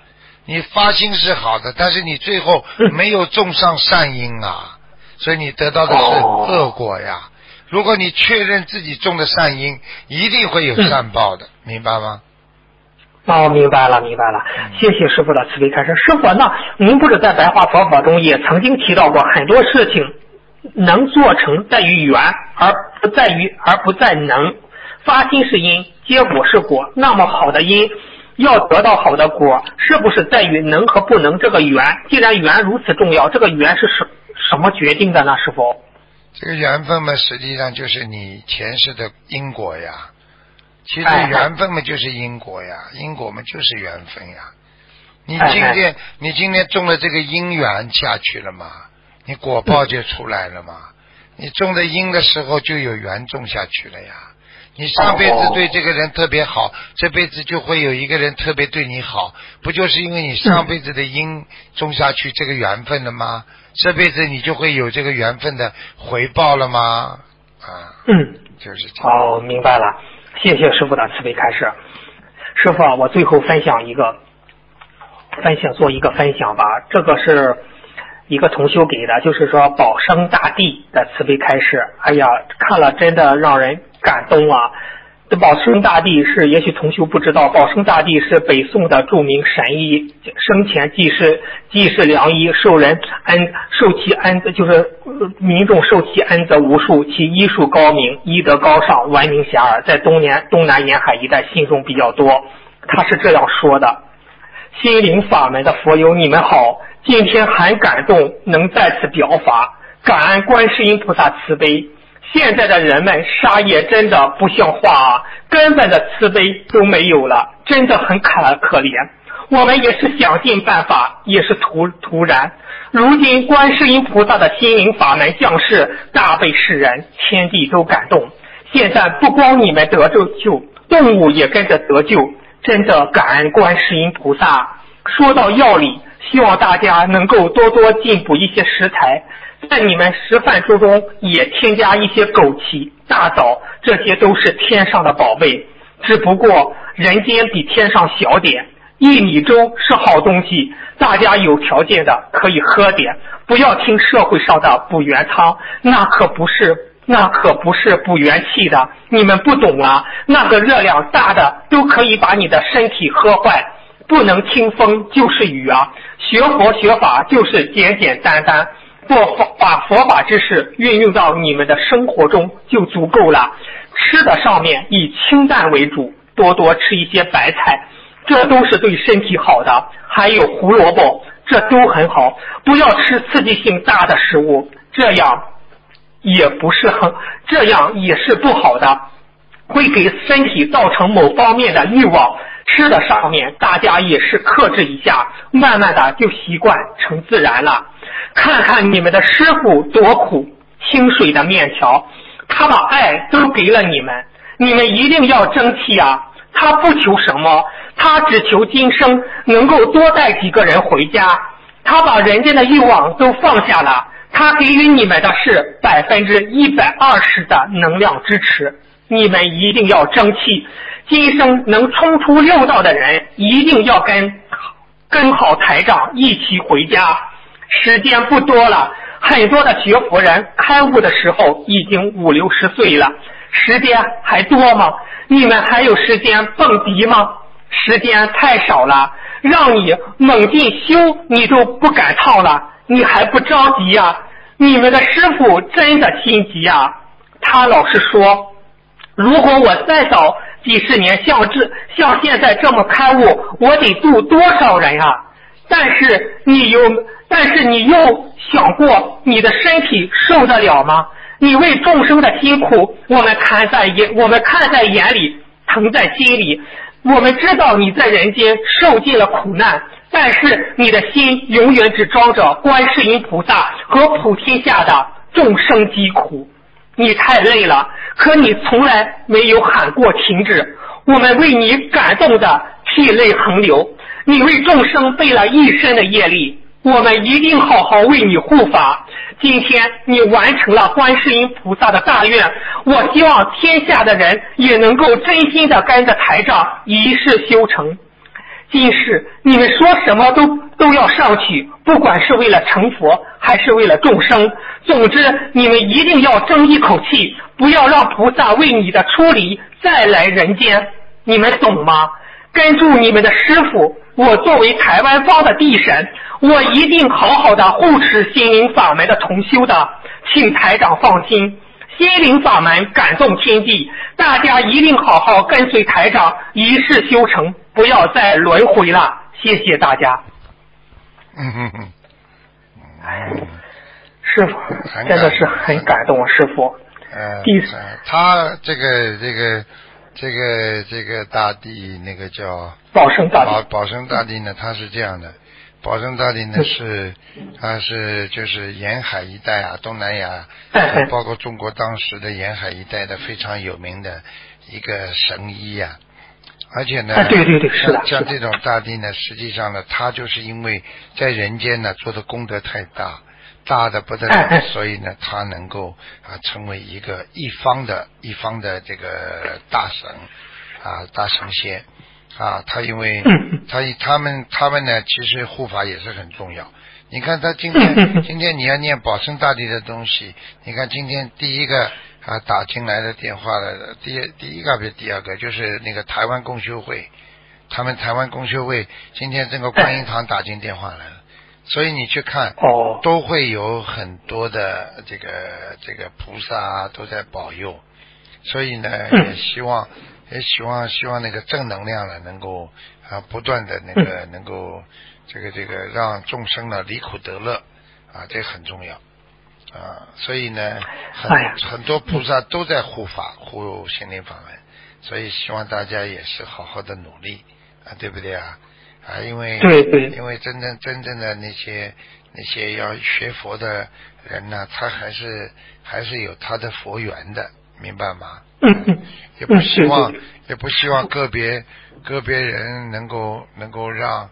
你发心是好的，但是你最后没有种上善因啊，所以你得到的是哦恶果呀。如果你确认自己种的善因，一定会有善报的，明白吗？哦，明白了，明白了嗯，谢谢师傅的慈悲开示。师傅，那您不是在白话佛法中也曾经提到过，很多事情能做成在于缘，而不在于而不在能。发心是因，结果是果。那么好的因要得到好的果，是不是在于能和不能这个缘？既然缘如此重要，这个缘是什什么决定的呢？是否？这个缘分嘛，实际上就是你前世的因果呀。其实缘分嘛，就是因果呀，因果嘛就是缘分呀。你今天你今天种了这个因缘下去了嘛，你果报就出来了嘛。你种的因的时候就有缘种下去了呀。你上辈子对这个人特别好，这辈子就会有一个人特别对你好，不就是因为你上辈子的因种下去这个缘分了吗？这辈子你就会有这个缘分的回报了吗？啊，嗯。就是这样。哦，明白了，谢谢师傅的慈悲开示。师傅啊，我最后分享一个，分享做一个分享吧。这个是一个同修给的，就是说保生大帝的慈悲开示。哎呀，看了真的让人感动啊！这保生大帝是，也许同修不知道，保生大帝是北宋的著名神医，生前既是既是良医，受人恩受其恩，就是民众受其恩泽无数，其医术高明，医德高尚，闻名遐迩，在东南东南沿海一带信众比较多。他是这样说的：心灵法门的佛友，你们好，今天很感动，能在此表法，感恩观世音菩萨慈悲。现在的人们杀业真的不像话啊，根本的慈悲都没有了，真的很可可怜。我们也是想尽办法，也是徒徒然。如今观世音菩萨的心灵法门降世，大被世人天地都感动。现在不光你们得救救，动物也跟着得救，真的感恩观世音菩萨。说到药理，希望大家能够多多进补一些食材，在你们食饭书中也添加一些枸杞、大枣，这些都是天上的宝贝。只不过人间比天上小点，薏米粥是好东西，大家有条件的可以喝点，不要听社会上的补元汤，那可不是那可不是补元气的，你们不懂啊，那个热量大的都可以把你的身体喝坏。不能听风就是雨啊！学佛学法就是简简单单，不把佛法知识运用到你们的生活中就足够了。吃的上面以清淡为主，多多吃一些白菜，这都是对身体好的。还有胡萝卜，这都很好。不要吃刺激性大的食物，这样也不是很，这样也是不好的，会给身体造成某方面的欲望。吃的上面，大家也是克制一下，慢慢的就习惯成自然了。看看你们的师傅多苦，清水的面条，他把爱都给了你们，你们一定要争气啊！他不求什么，他只求今生能够多带几个人回家。他把人间的欲望都放下了，他给予你们的是百分之一百二十的能量支持，你们一定要争气。今生能冲出六道的人，一定要跟跟好台长一起回家。时间不多了，很多的学佛人开悟的时候已经五六十岁了，时间还多吗？你们还有时间蹦迪吗？时间太少了，让你猛进修，你都不敢套了，你还不着急呀？你们的师傅真的心急呀，他老是说，如果我再早。几十年像这像现在这么开悟，我得度多少人啊？但是你有，但是你又想过你的身体受得了吗？你为众生的辛苦，我们看在眼，我们看在眼里，疼在心里。我们知道你在人间受尽了苦难，但是你的心永远只装着观世音菩萨和普天下的众生疾苦。你太累了，可你从来没有喊过停止。我们为你感动的涕泪横流，你为众生背了一身的业力，我们一定好好为你护法。今天你完成了观世音菩萨的大愿，我希望天下的人也能够真心的跟着台长一世修成。今世你们说什么都都要上去，不管是为了成佛还是为了众生，总之你们一定要争一口气，不要让菩萨为你的出离再来人间，你们懂吗？跟住你们的师傅，我作为台湾方的地神，我一定好好的护持心灵法门的同修的，请台长放心，心灵法门感动天地，大家一定好好跟随台长一世修成。不要再轮回了，谢谢大家。嗯嗯嗯。哎，师傅真的是很感动，师傅。呃，第他这个这个这个这个大帝那个叫保生大帝。保保生大帝呢，他是这样的，保生大帝呢是他是就是沿海一带啊，东南亚，包括中国当时的沿海一带的非常有名的一个神医呀。而且呢，对对对，是的，像这种大帝呢，实际上呢，他就是因为在人间呢做的功德太大，大的不得了，所以呢，他能够啊成为一个一方的一方的这个大神啊大神仙啊，他因为他他们他们呢，其实护法也是很重要。你看他今天今天你要念保生大帝的东西，你看今天第一个。啊，打进来的电话的第第一个不是第二个，就是那个台湾共修会，他们台湾共修会今天整个观音堂打进电话来了，所以你去看，哦，都会有很多的这个这个菩萨啊都在保佑，所以呢，也希望也希望希望那个正能量呢能够啊不断的那个能够这个这个让众生呢离苦得乐。啊，这很重要。啊，所以呢，很很多菩萨都在护法护心灵法门，所以希望大家也是好好的努力啊，对不对啊？啊，因为对对，因为真正真正的那些那些要学佛的人呢，他还是还是有他的佛缘的，明白吗？嗯嗯也不希望也不希望个别个别人能够能够让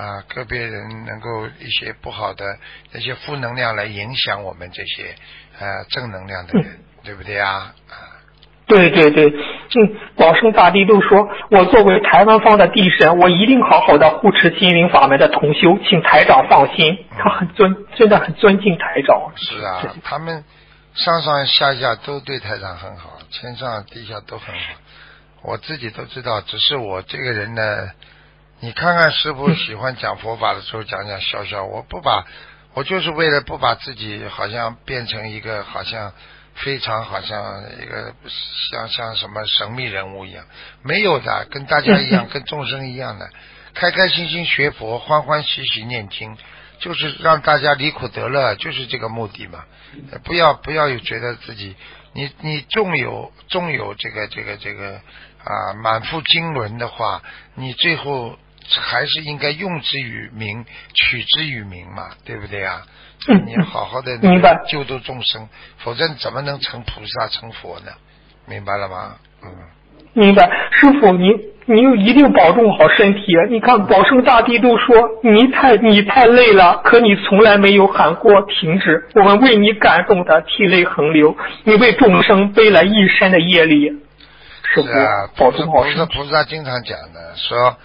啊个别人能够一些不好的那些负能量来影响我们这些呃正能量的人，对不对啊？啊，对对对，嗯，保生大帝都说，我作为台湾方的地神，我一定好好的护持心灵法门的同修，请台长放心。他很尊，真的很尊敬台长。是啊，他们上上下下都对台长很好，天上地下都很好，我自己都知道。只是我这个人呢，你看看师傅喜欢讲佛法的时候讲讲笑笑，我不把，我就是为了不把自己好像变成一个好像非常好像一个像像什么神秘人物一样，没有的，跟大家一样，跟众生一样的，开开心心学佛，欢欢喜喜念经。就是让大家离苦得乐，就是这个目的嘛。呃不要不要有觉得自己，你你纵有纵有这个这个这个啊满腹经纶的话，你最后还是应该用之于民，取之于民嘛，对不对啊？嗯你好好的明白救度众生，否则怎么能成菩萨成佛呢？明白了吗？嗯。明白，师傅，您您又一定保重好身体。你看，保生大帝都说你太你太累了，可你从来没有喊过停止。我们为你感动的涕泪横流，你为众生背了一身的业力。是啊，，保重好身体。菩萨经常讲的，说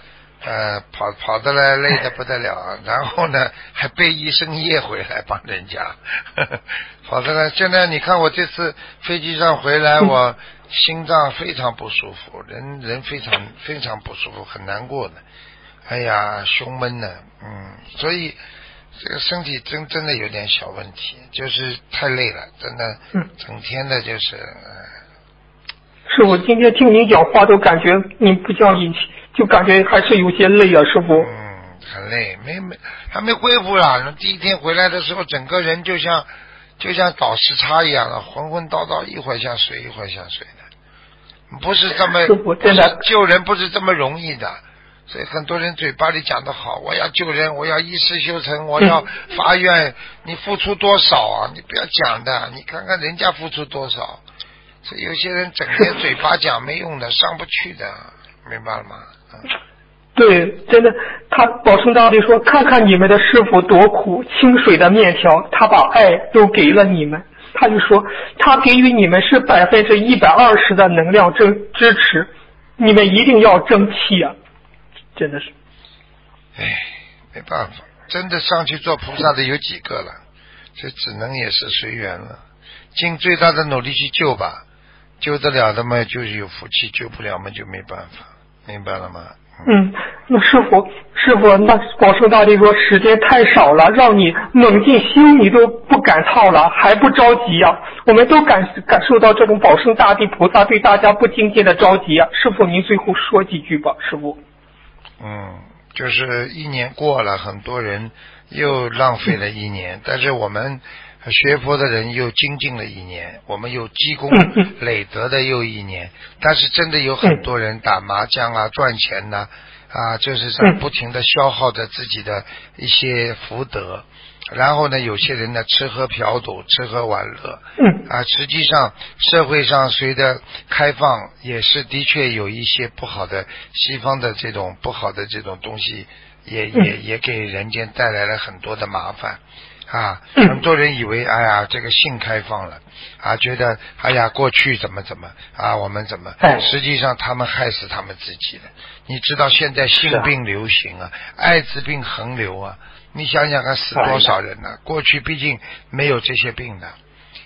呃跑跑的来累得不得了，然后呢还背一身业回来帮人家，跑的来。现在你看我这次飞机上回来，嗯我心脏非常不舒服，人人非常非常不舒服，很难过的。哎呀，胸闷呢，嗯，所以这个身体真真的有点小问题，就是太累了，真的，嗯整天的就是。呃师傅，今天听您讲话都感觉您不像以前，就感觉还是有些累啊，师傅。嗯，很累，没没还没恢复啦。第一天回来的时候，整个人就像就像倒时差一样的，浑浑叨叨，一会儿像水，一会儿像水的，不是这么师傅真的救人不是这么容易的。所以很多人嘴巴里讲的好，我要救人，我要一世修成，我要发愿，你付出多少啊？你不要讲的，你看看人家付出多少。所以有些人整天嘴巴讲没用的，上不去的，明白了吗？对，真的，他保生大帝说，看看你们的师傅多苦，清水的面条，他把爱都给了你们。他就说，他给予你们是百分之一百二十的能量支支持，你们一定要争气啊！真的是，唉，没办法，真的上去做菩萨的有几个了？这只能也是随缘了，尽最大的努力去救吧。救得了的嘛，就是有福气；救不了嘛，就没办法。明白了吗？嗯，那师傅，师傅，那保生大帝说时间太少了，让你冷静心你都不赶趟了，还不着急呀、我们都感感受到这种保生大帝菩萨对大家不精进的着急呀、师傅，您最后说几句吧，师傅。嗯，就是一年过了，很多人又浪费了一年，但是我们学佛的人又精进了一年，我们又积功累德的又一年。但是真的有很多人打麻将啊、赚钱呐、啊，就是在嗯不停的消耗着自己的一些福德。然后呢，有些人呢吃喝嫖赌、吃喝玩乐，嗯啊，实际上社会上随着开放，也是的确有一些不好的西方的这种不好的这种东西，也也嗯也给人间带来了很多的麻烦。啊，嗯 很多人以为哎呀，这个性开放了，啊，觉得哎呀，过去怎么怎么啊，我们怎么，哎。实际上他们害死他们自己了。你知道现在性病流行啊，艾滋病横流啊，你想想看死多少人呢、过去毕竟没有这些病的，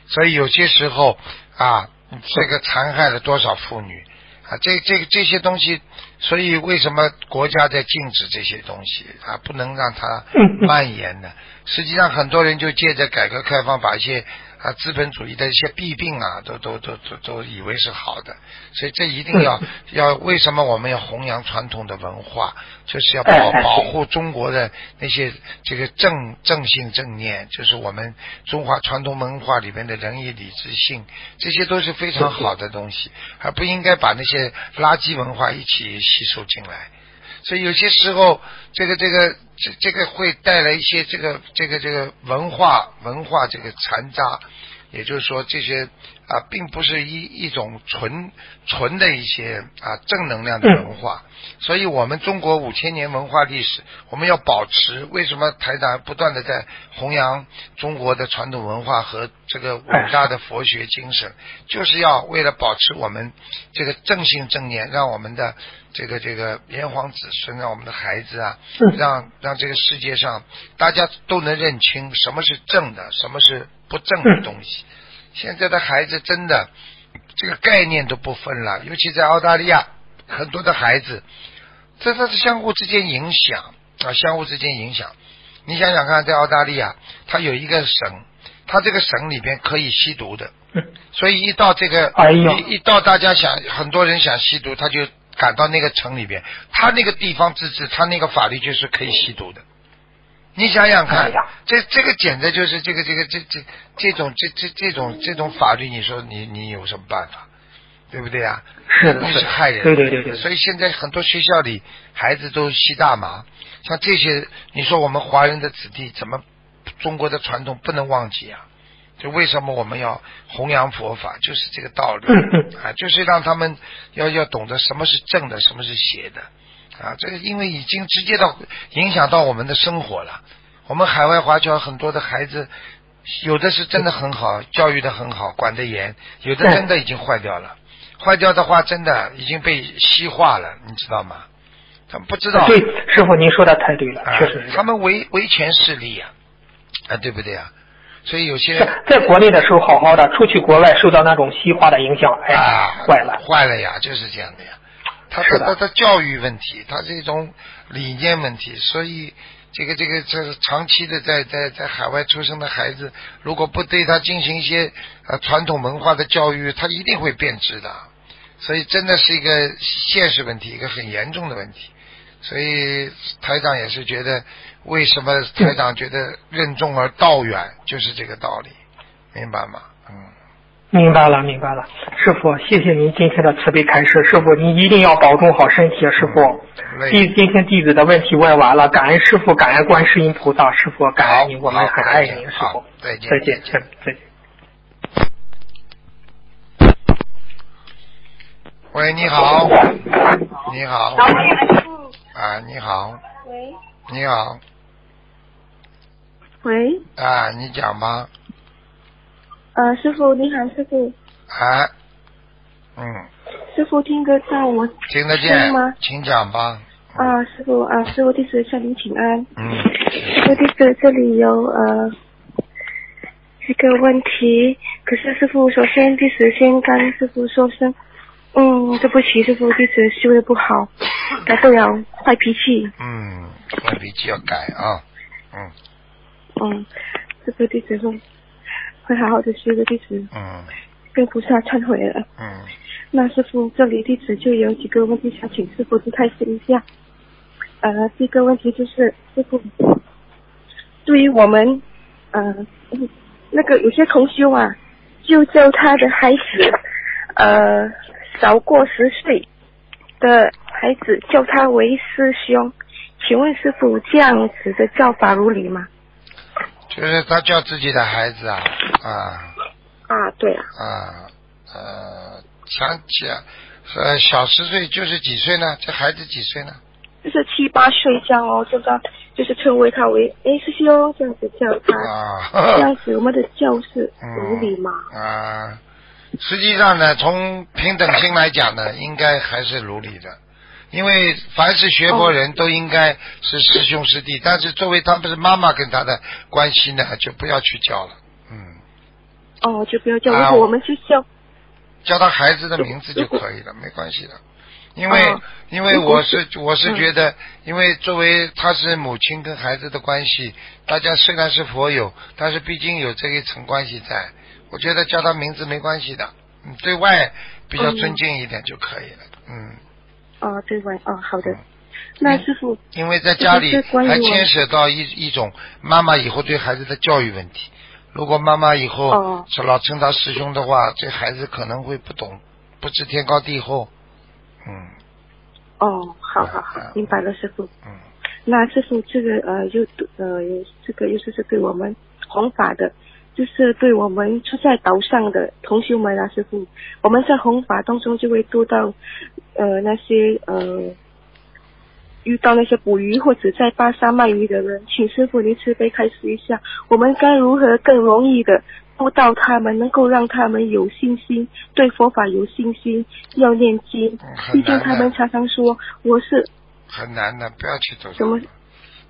所以有些时候啊，这个残害了多少妇女啊，这这这些东西，所以为什么国家在禁止这些东西啊，不能让它蔓延呢？实际上，很多人就借着改革开放，把一些啊资本主义的一些弊病啊，都都都都都以为是好的，所以这一定要要为什么我们要弘扬传统的文化，就是要保保护中国的那些这个正正性正念，就是我们中华传统文化里面的仁义礼智信，这些都是非常好的东西，而不应该把那些垃圾文化一起吸收进来。所以有些时候，这个这个这这个会带来一些这个这个这个文化文化这个残渣，也就是说这些啊，并不是一一种纯纯的一些啊正能量的文化。所以，我们中国五千年文化历史，我们要保持。为什么台长不断的在弘扬中国的传统文化和这个伟大的佛学精神？就是要为了保持我们这个正性正念，让我们的这个这个炎黄子孙，让我们的孩子啊，让让这个世界上大家都能认清什么是正的，什么是不正的东西。现在的孩子真的这个概念都不分了，尤其在澳大利亚，很多的孩子。这它是相互之间影响啊，相互之间影响。你想想看，在澳大利亚，它有一个省，它这个省里边可以吸毒的，所以一到这个，哎一一到大家想很多人想吸毒，他就赶到那个城里边，他那个地方自治，他那个法律就是可以吸毒的。你想想看，这这个简直就是这个这个这这这种这这这种这种法律，你说你你有什么办法？对不对啊？是的，是害人。对对对对。所以现在很多学校里孩子都吸大麻，像这些，你说我们华人的子弟怎么中国的传统不能忘记啊？就为什么我们要弘扬佛法？就是这个道理啊，就是让他们要要懂得什么是正的，什么是邪的啊。这个因为已经直接到影响到我们的生活了。我们海外华侨很多的孩子，有的是真的很好，教育的很好，管得严；有的真的已经坏掉了。坏掉的话，真的已经被西化了，你知道吗？他们不知道。对，师傅您说的太对了，确实是。他们维维权势力呀，啊，对不对啊？所以有些在国内的时候好好的，出去国外受到那种西化的影响，哎，坏了，坏了呀，就是这样的呀。他他他他教育问题，他是一种理念问题，所以。这个这个这个长期的在在在海外出生的孩子，如果不对他进行一些呃传统文化的教育，他一定会变质的。所以真的是一个现实问题，一个很严重的问题。所以台长也是觉得，为什么台长觉得任重而道远，就是这个道理，明白吗？嗯。明白了，明白了，师傅，谢谢您今天的慈悲开示，师傅您一定要保重好身体，师傅。弟今天弟子的问题问完了，感恩师傅，感恩观世音菩萨，师傅感恩您，我们很爱您，师傅。再见，再见，再见。喂，你好，你好。啊，你好。喂。你好。喂。啊，你讲吧。呃，师傅你好，师傅。啊，嗯。师傅听得到我听得见吗？请讲吧。啊，师傅啊，师傅弟子向您请安。嗯。师傅弟子这里有呃一个问题，可是师傅首先弟子先跟师傅说声，嗯，对不起，师傅弟子修的不好，改不了坏脾气。嗯，坏脾气要改啊。嗯。嗯，师傅弟子会。会好好的学的弟子，嗯，跟菩萨忏悔了，嗯，那师傅这里弟子就有几个问题想请师傅去开示一下。呃，第一个问题就是师傅，对于我们呃那个有些同修啊，就叫他的孩子呃少过十岁的孩子叫他为师兄，请问师傅这样子的叫法如理吗？就是他叫自己的孩子啊啊啊对啊啊呃想起呃小十岁就是几岁呢？这孩子几岁呢？就是七八岁这样哦，就叫就是称为他为哎师兄这样子叫他啊这样子我们的教是如理吗？啊，实际上呢，从平等心来讲呢，应该还是如理的。因为凡是学佛人都应该是师兄师弟，但是作为他们是妈妈跟他的关系呢，就不要去叫了，嗯。哦，就不要叫，我们去叫。叫他孩子的名字就可以了，没关系的。因为因为我是我是觉得，因为作为他是母亲跟孩子的关系，大家虽然是佛友，但是毕竟有这一层关系在，我觉得叫他名字没关系的，对外比较尊敬一点就可以了，嗯。哦，对外哦，好的。那师傅，因为在家里还牵涉到一一种妈妈以后对孩子的教育问题。如果妈妈以后是老称他师兄的话，这孩子可能会不懂，不知天高地厚。嗯。哦，好好好，明白了，师傅。嗯。那师傅，这个呃，又呃，这个又是是对我们弘法的，就是对我们住在岛上的同学们啊，师傅，我们在弘法当中就会读到呃那些呃遇到那些捕鱼或者在巴沙卖鱼的人，请师傅您慈悲开示一下，我们该如何更容易的度到他们，能够让他们有信心，对佛法有信心，要念经。毕竟他们常常说我是很难的，不要去走。什么，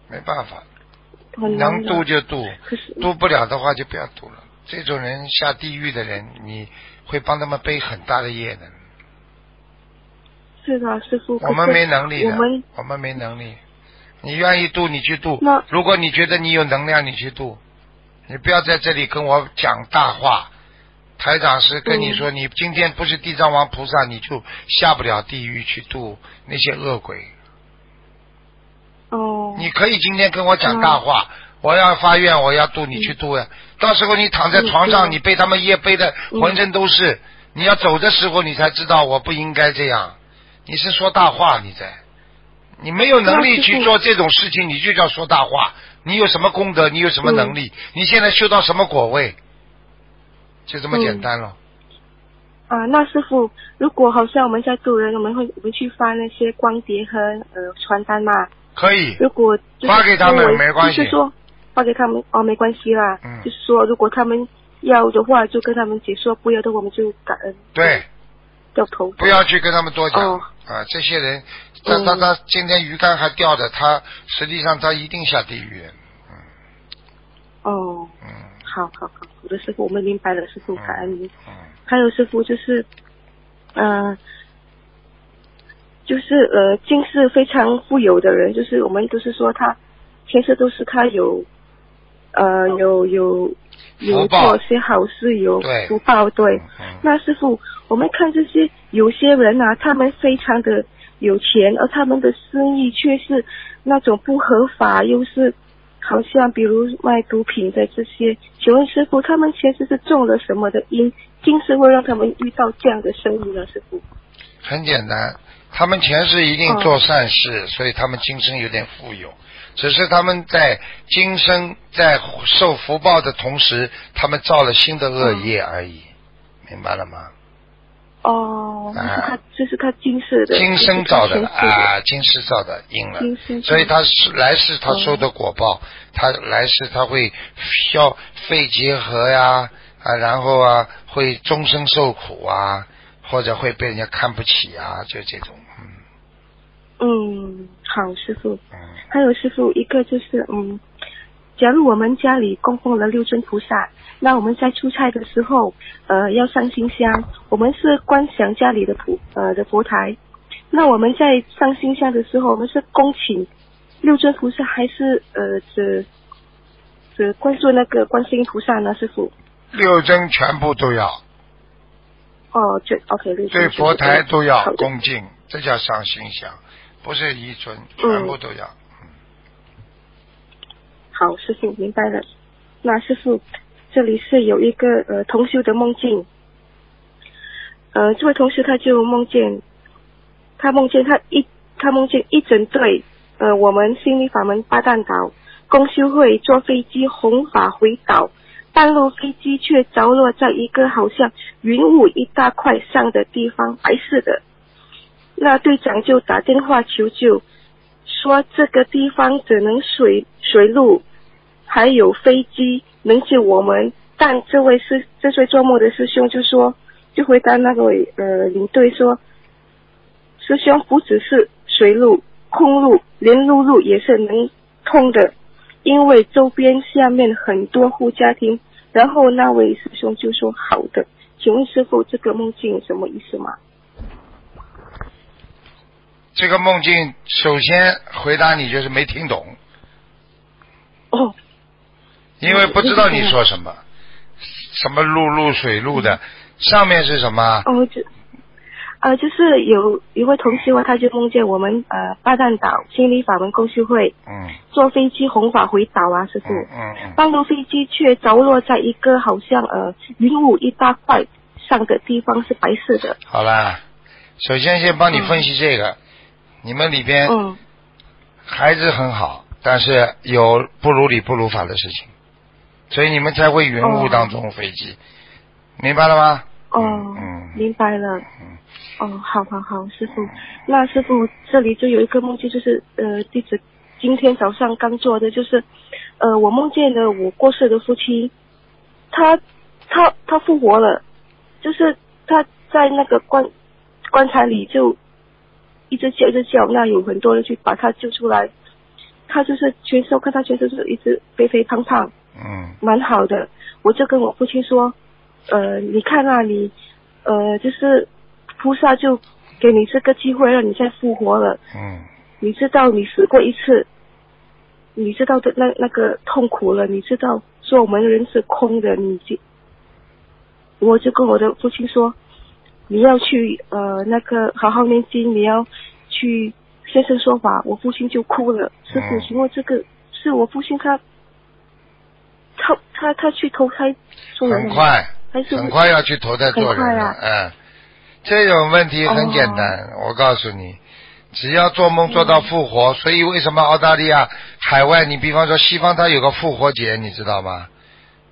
没办法，能的度就度，可是度不了的话就不要渡了。这种人下地狱的人，你会帮他们背很大的业的。是的，师傅。我们没能力的我们，我们没能力。你愿意渡你去渡，如果你觉得你有能量，你去渡。你不要在这里跟我讲大话。台长是跟你嗯说，你今天不是地藏王菩萨，你就下不了地狱去渡那些恶鬼。哦，你可以今天跟我讲大话，我要发愿，我要渡你去渡呀。到时候你躺在床上，嗯你被他们夜背的浑身都是，你要走的时候，你才知道我不应该这样。你是说大话，你在，你没有能力去做这种事情，你就叫说大话。你有什么功德？你有什么能力？你现在修到什么果位？就这么简单了。啊，那师傅，如果好像我们在渡人，我们会我们去发那些光碟和呃传单嘛？可以，如果就发给他们没关系。就是说发给他们哦，没关系啦。嗯。就是说，如果他们要的话，就跟他们解说；不要的，我们就感恩。对，掉头。不要去跟他们多讲、哦。啊！这些人，他他嗯。他今天鱼竿还钓着，他实际上他一定下地狱。哦，嗯。好好好，有的师傅，我们明白了，师傅，感恩您。嗯。还有师傅就是，呃，就是呃，近视非常富有的人，就是我们都是说他其实都是他有，呃，有有有做些好事，有对福报，对。嗯那师傅，我们看这些有些人啊，他们非常的有钱，而他们的生意却是那种不合法，又是好像比如卖毒品的这些。请问师傅，他们前世是种了什么的因，今世会让他们遇到这样的生意呢？师傅？很简单，他们前世一定哦。做善事，所以他们今生有点富有。只是他们在今生在受福报的同时，他们造了新的恶业而已，明白了吗？哦，那是啊他，这是他今世的，今生造的啊，今世造的因了。所以他是来世他哦收的果报，他来世他会消肺结核呀啊，然后啊会终生受苦啊，或者会被人家看不起啊，就这种，嗯嗯，好，师傅。嗯，还有师傅，一个就是嗯，假如我们家里供奉了六尊菩萨，那我们在出差的时候，呃，要上新香，我们是观想家里的菩呃的佛台。那我们在上新香的时候，我们是恭请六尊菩萨，还是呃只只关注那个观世音菩萨呢？师傅？六尊全部都要，哦，就 OK，对佛台都要恭敬，这叫上心香，不是一尊，嗯。全部都要。好，师傅明白了。那师傅，这里是有一个呃同修的梦境，呃，这位同修他就梦见，他梦见他一他梦见一整队呃我们心理法门八旦岛公修会坐飞机弘法回岛，半路飞机却着落在一个好像云雾一大块上的地方，白色的。那队长就打电话求救，说这个地方只能水水路，还有飞机能救我们。但这位师这位做梦的师兄就说，就回答那位呃领队说，师兄不只是水路、空路，连陆路也是能通的，因为周边下面很多户家庭。然后那位师兄就说好的，请问师傅这个梦境什么意思吗？这个梦境，首先回答你就是没听懂，哦，因为不知道你说什么，什么陆路水路的，上面是什么？哦，就呃，就是有一位同修啊，他就梦见我们呃巴旦岛心理法门共修会嗯坐飞机弘法回岛啊，师傅。嗯嗯嗯，半路飞机却着落在一个好像呃云雾一大块上的地方，是白色的。好啦，首先先帮你分析这个，你们里边嗯，孩子很好，但是有不如理不如法的事情，所以你们才会云雾当中飞机，明白了吗？哦，嗯明白了。嗯哦，好好好，师傅。那师傅这里就有一个梦境，就是呃，弟子今天早上刚做的，就是呃，我梦见了我过世的父亲，他他他复活了，就是他在那个棺棺材里就一直叫一直叫，那有很多人去把他救出来，他就是全身看他全身是一直肥肥胖胖，嗯蛮好的。我就跟我父亲说，呃，你看啊，你呃，就是菩萨就给你这个机会，让你再复活了。嗯你知道你死过一次，你知道的那那个痛苦了，你知道说我们人是空的，你就，我就跟我的父亲说，你要去呃那个好好念经，你要去现身说法。我父亲就哭了，师傅，嗯请问这个是我父亲他，他他他去投胎很快，很快要去投胎做人了，嗯，这种问题很简单，我告诉你，只要做梦做到复活，所以为什么澳大利亚海外，你比方说西方，它有个复活节，你知道吗？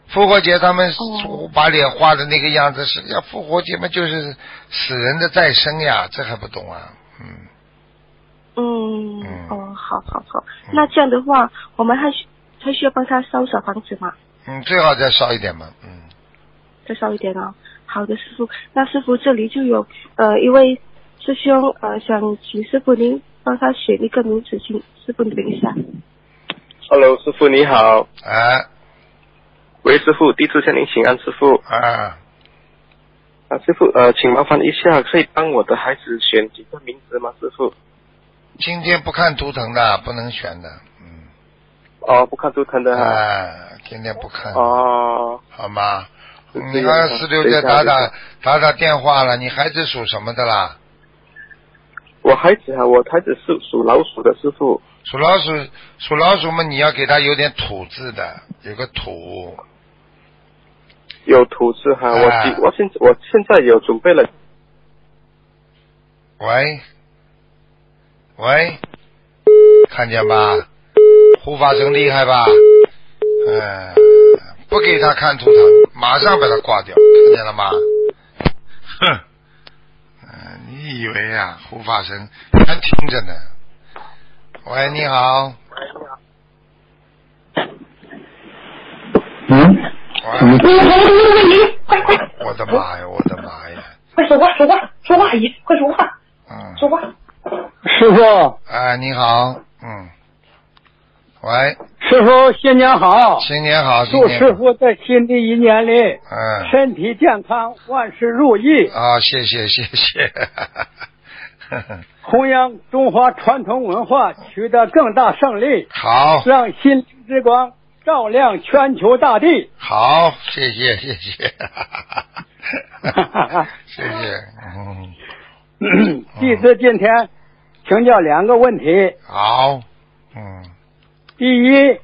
复活节他们哦。把脸画的那个样子，是，要复活节嘛就是死人的再生呀，这还不懂啊？嗯，嗯嗯。哦，好好好，那这样的话，我们还需还需要帮他烧小房子吗？嗯，最好再烧一点嘛，嗯，再烧一点哦。好的，师傅。那师傅这里就有呃一位师兄呃想请师傅您帮他选一个名字，请师傅你等一下。Hello，师傅你好。啊喂，师傅，弟子向您请安，师傅。啊，啊，师傅，呃，请麻烦一下，可以帮我的孩子选几个名字吗？师傅。今天不看图腾的，不能选的，嗯，哦，不看图腾的哈。哎，今天不看。哦，好吗？是你二四六再打打打打电话了。你孩子属什么的啦？我孩子啊，我孩子是属老鼠的，师傅。属老鼠，属老鼠嘛，你要给他有点土字的，有个土。有土字哈，我我现我现在有准备了，喂，喂，看见吧？护法神厉害吧？嗯，不给他看图腾，马上把他挂掉，看见了吗？哼，嗯，你以为啊，护法神还听着呢？喂，你好。嗯，喂，我的妈呀，我的妈呀！快说话，说话，说话，阿姨，快说话，嗯，说话。师傅，哎，你好，嗯，喂，师傅，新年好！新年好，祝师傅在新的一年里嗯，身体健康，万事如意，啊，谢谢谢谢，弘扬中华传统文化，取得更大胜利，好，让心灵之光照亮全球大地。好，谢谢谢谢，谢谢，嗯，弟子今天请教两个问题：好，嗯，第一，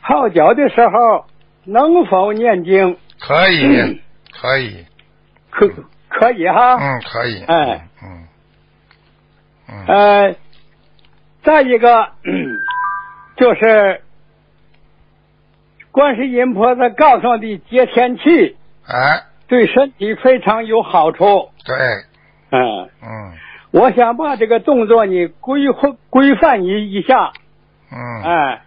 泡脚的时候能否念经？可以，可以，可可以哈？嗯，可以，哎，嗯，嗯，呃，再一个 就是观世音菩萨告诉的接天气哎，对身体非常有好处。对，嗯，嗯。我想把这个动作呢规范规范一一下。嗯，哎，嗯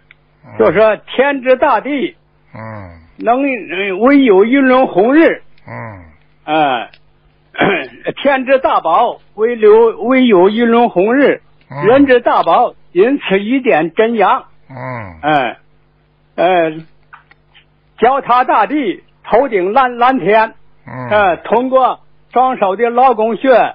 就说天之大地嗯。能呃唯有一轮红日。嗯。嗯，天之大宝唯留唯有一轮红日，嗯，人之大宝仅此一点真阳。嗯。嗯，呃，脚踏大地，头顶蓝蓝天。嗯，呃，通过双手的劳宫穴，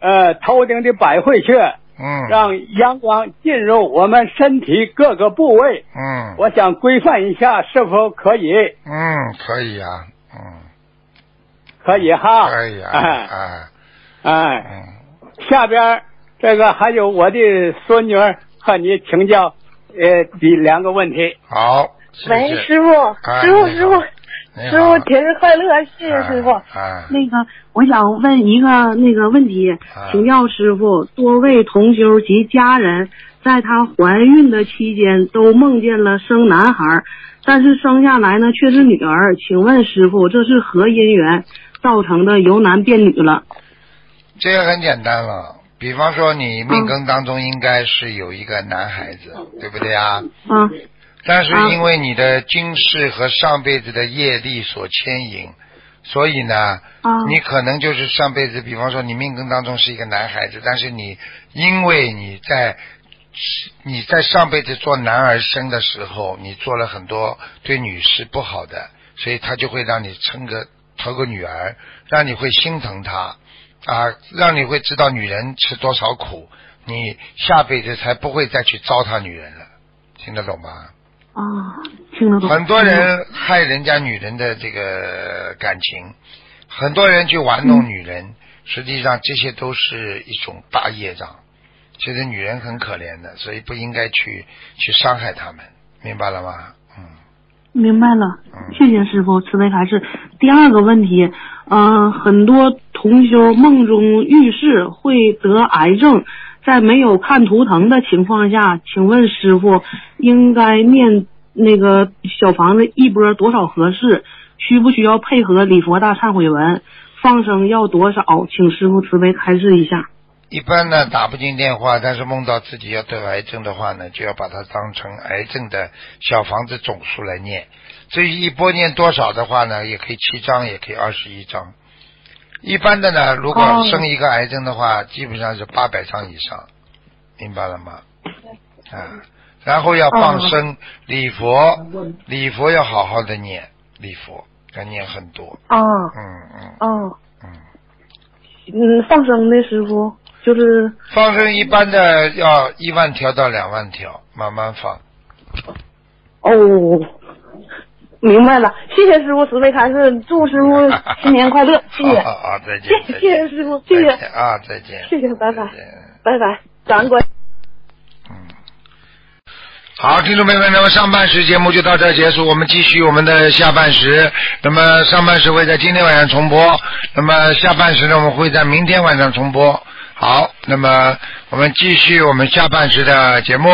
呃，头顶的百会穴，嗯，让阳光进入我们身体各个部位。嗯，我想规范一下，是否可以？嗯，可以啊，嗯，可以哈。可以啊，哎。哎，哎，嗯，下边这个还有我的孙女儿和你请教，呃，的两个问题。好，谢喂，师傅，哎师傅，师傅师傅，节日快乐！谢谢师傅。哎，那个，我想问一个那个问题，哎请教师傅，多位同修及家人在她怀孕的期间都梦见了生男孩，但是生下来呢却是女儿。请问师傅，这是何因缘造成的由男变女了？这个很简单了，比方说你命根当中应该是有一个男孩子，对不对啊？嗯。但是因为你的今世和上辈子的业力所牵引，所以呢，你可能就是上辈子，比方说你命根当中是一个男孩子，但是你因为你在你在上辈子做男儿身的时候，你做了很多对女士不好的，所以他就会让你生个投个女儿，让你会心疼她啊，让你会知道女人吃多少苦，你下辈子才不会再去糟蹋女人了，听得懂吗？啊，听得懂。很多人害人家女人的这个感情，很多人去玩弄女人，实际上这些都是一种大业障。其实女人很可怜的，所以不应该去去伤害她们，明白了吗？嗯。明白了，谢谢师傅慈悲开示。第二个问题，嗯，很多同修梦中遇事会得癌症。在没有看图腾的情况下，请问师傅应该念那个小房子一波多少合适？需不需要配合礼佛大忏悔文？放生要多少？请师傅慈悲开示一下。一般呢打不进电话，但是梦到自己要得癌症的话呢，就要把它当成癌症的小房子总数来念。至于一波念多少的话呢，也可以七张，也可以二十一张。一般的呢，如果生一个癌症的话，基本上是八百张以上，明白了吗？啊，然后要放生、礼佛，礼佛要好好的念，礼佛要念很多。哦。嗯嗯。哦。嗯。嗯，放生的师傅就是放生，一般的要一万条到两万条，慢慢放。哦。明白了，谢谢师傅慈悲开示，祝师傅 新年快乐，谢谢。啊，再见。谢谢谢师傅，谢谢。啊，再见。谢谢，拜拜。拜拜，感恩关。嗯。好，听众朋友们，那么上半时节目就到这结束，我们继续我们的下半时。那么上半时会在今天晚上重播，那么下半时呢，我们会在明天晚上重播。好，那么我们继续我们下半时的节目。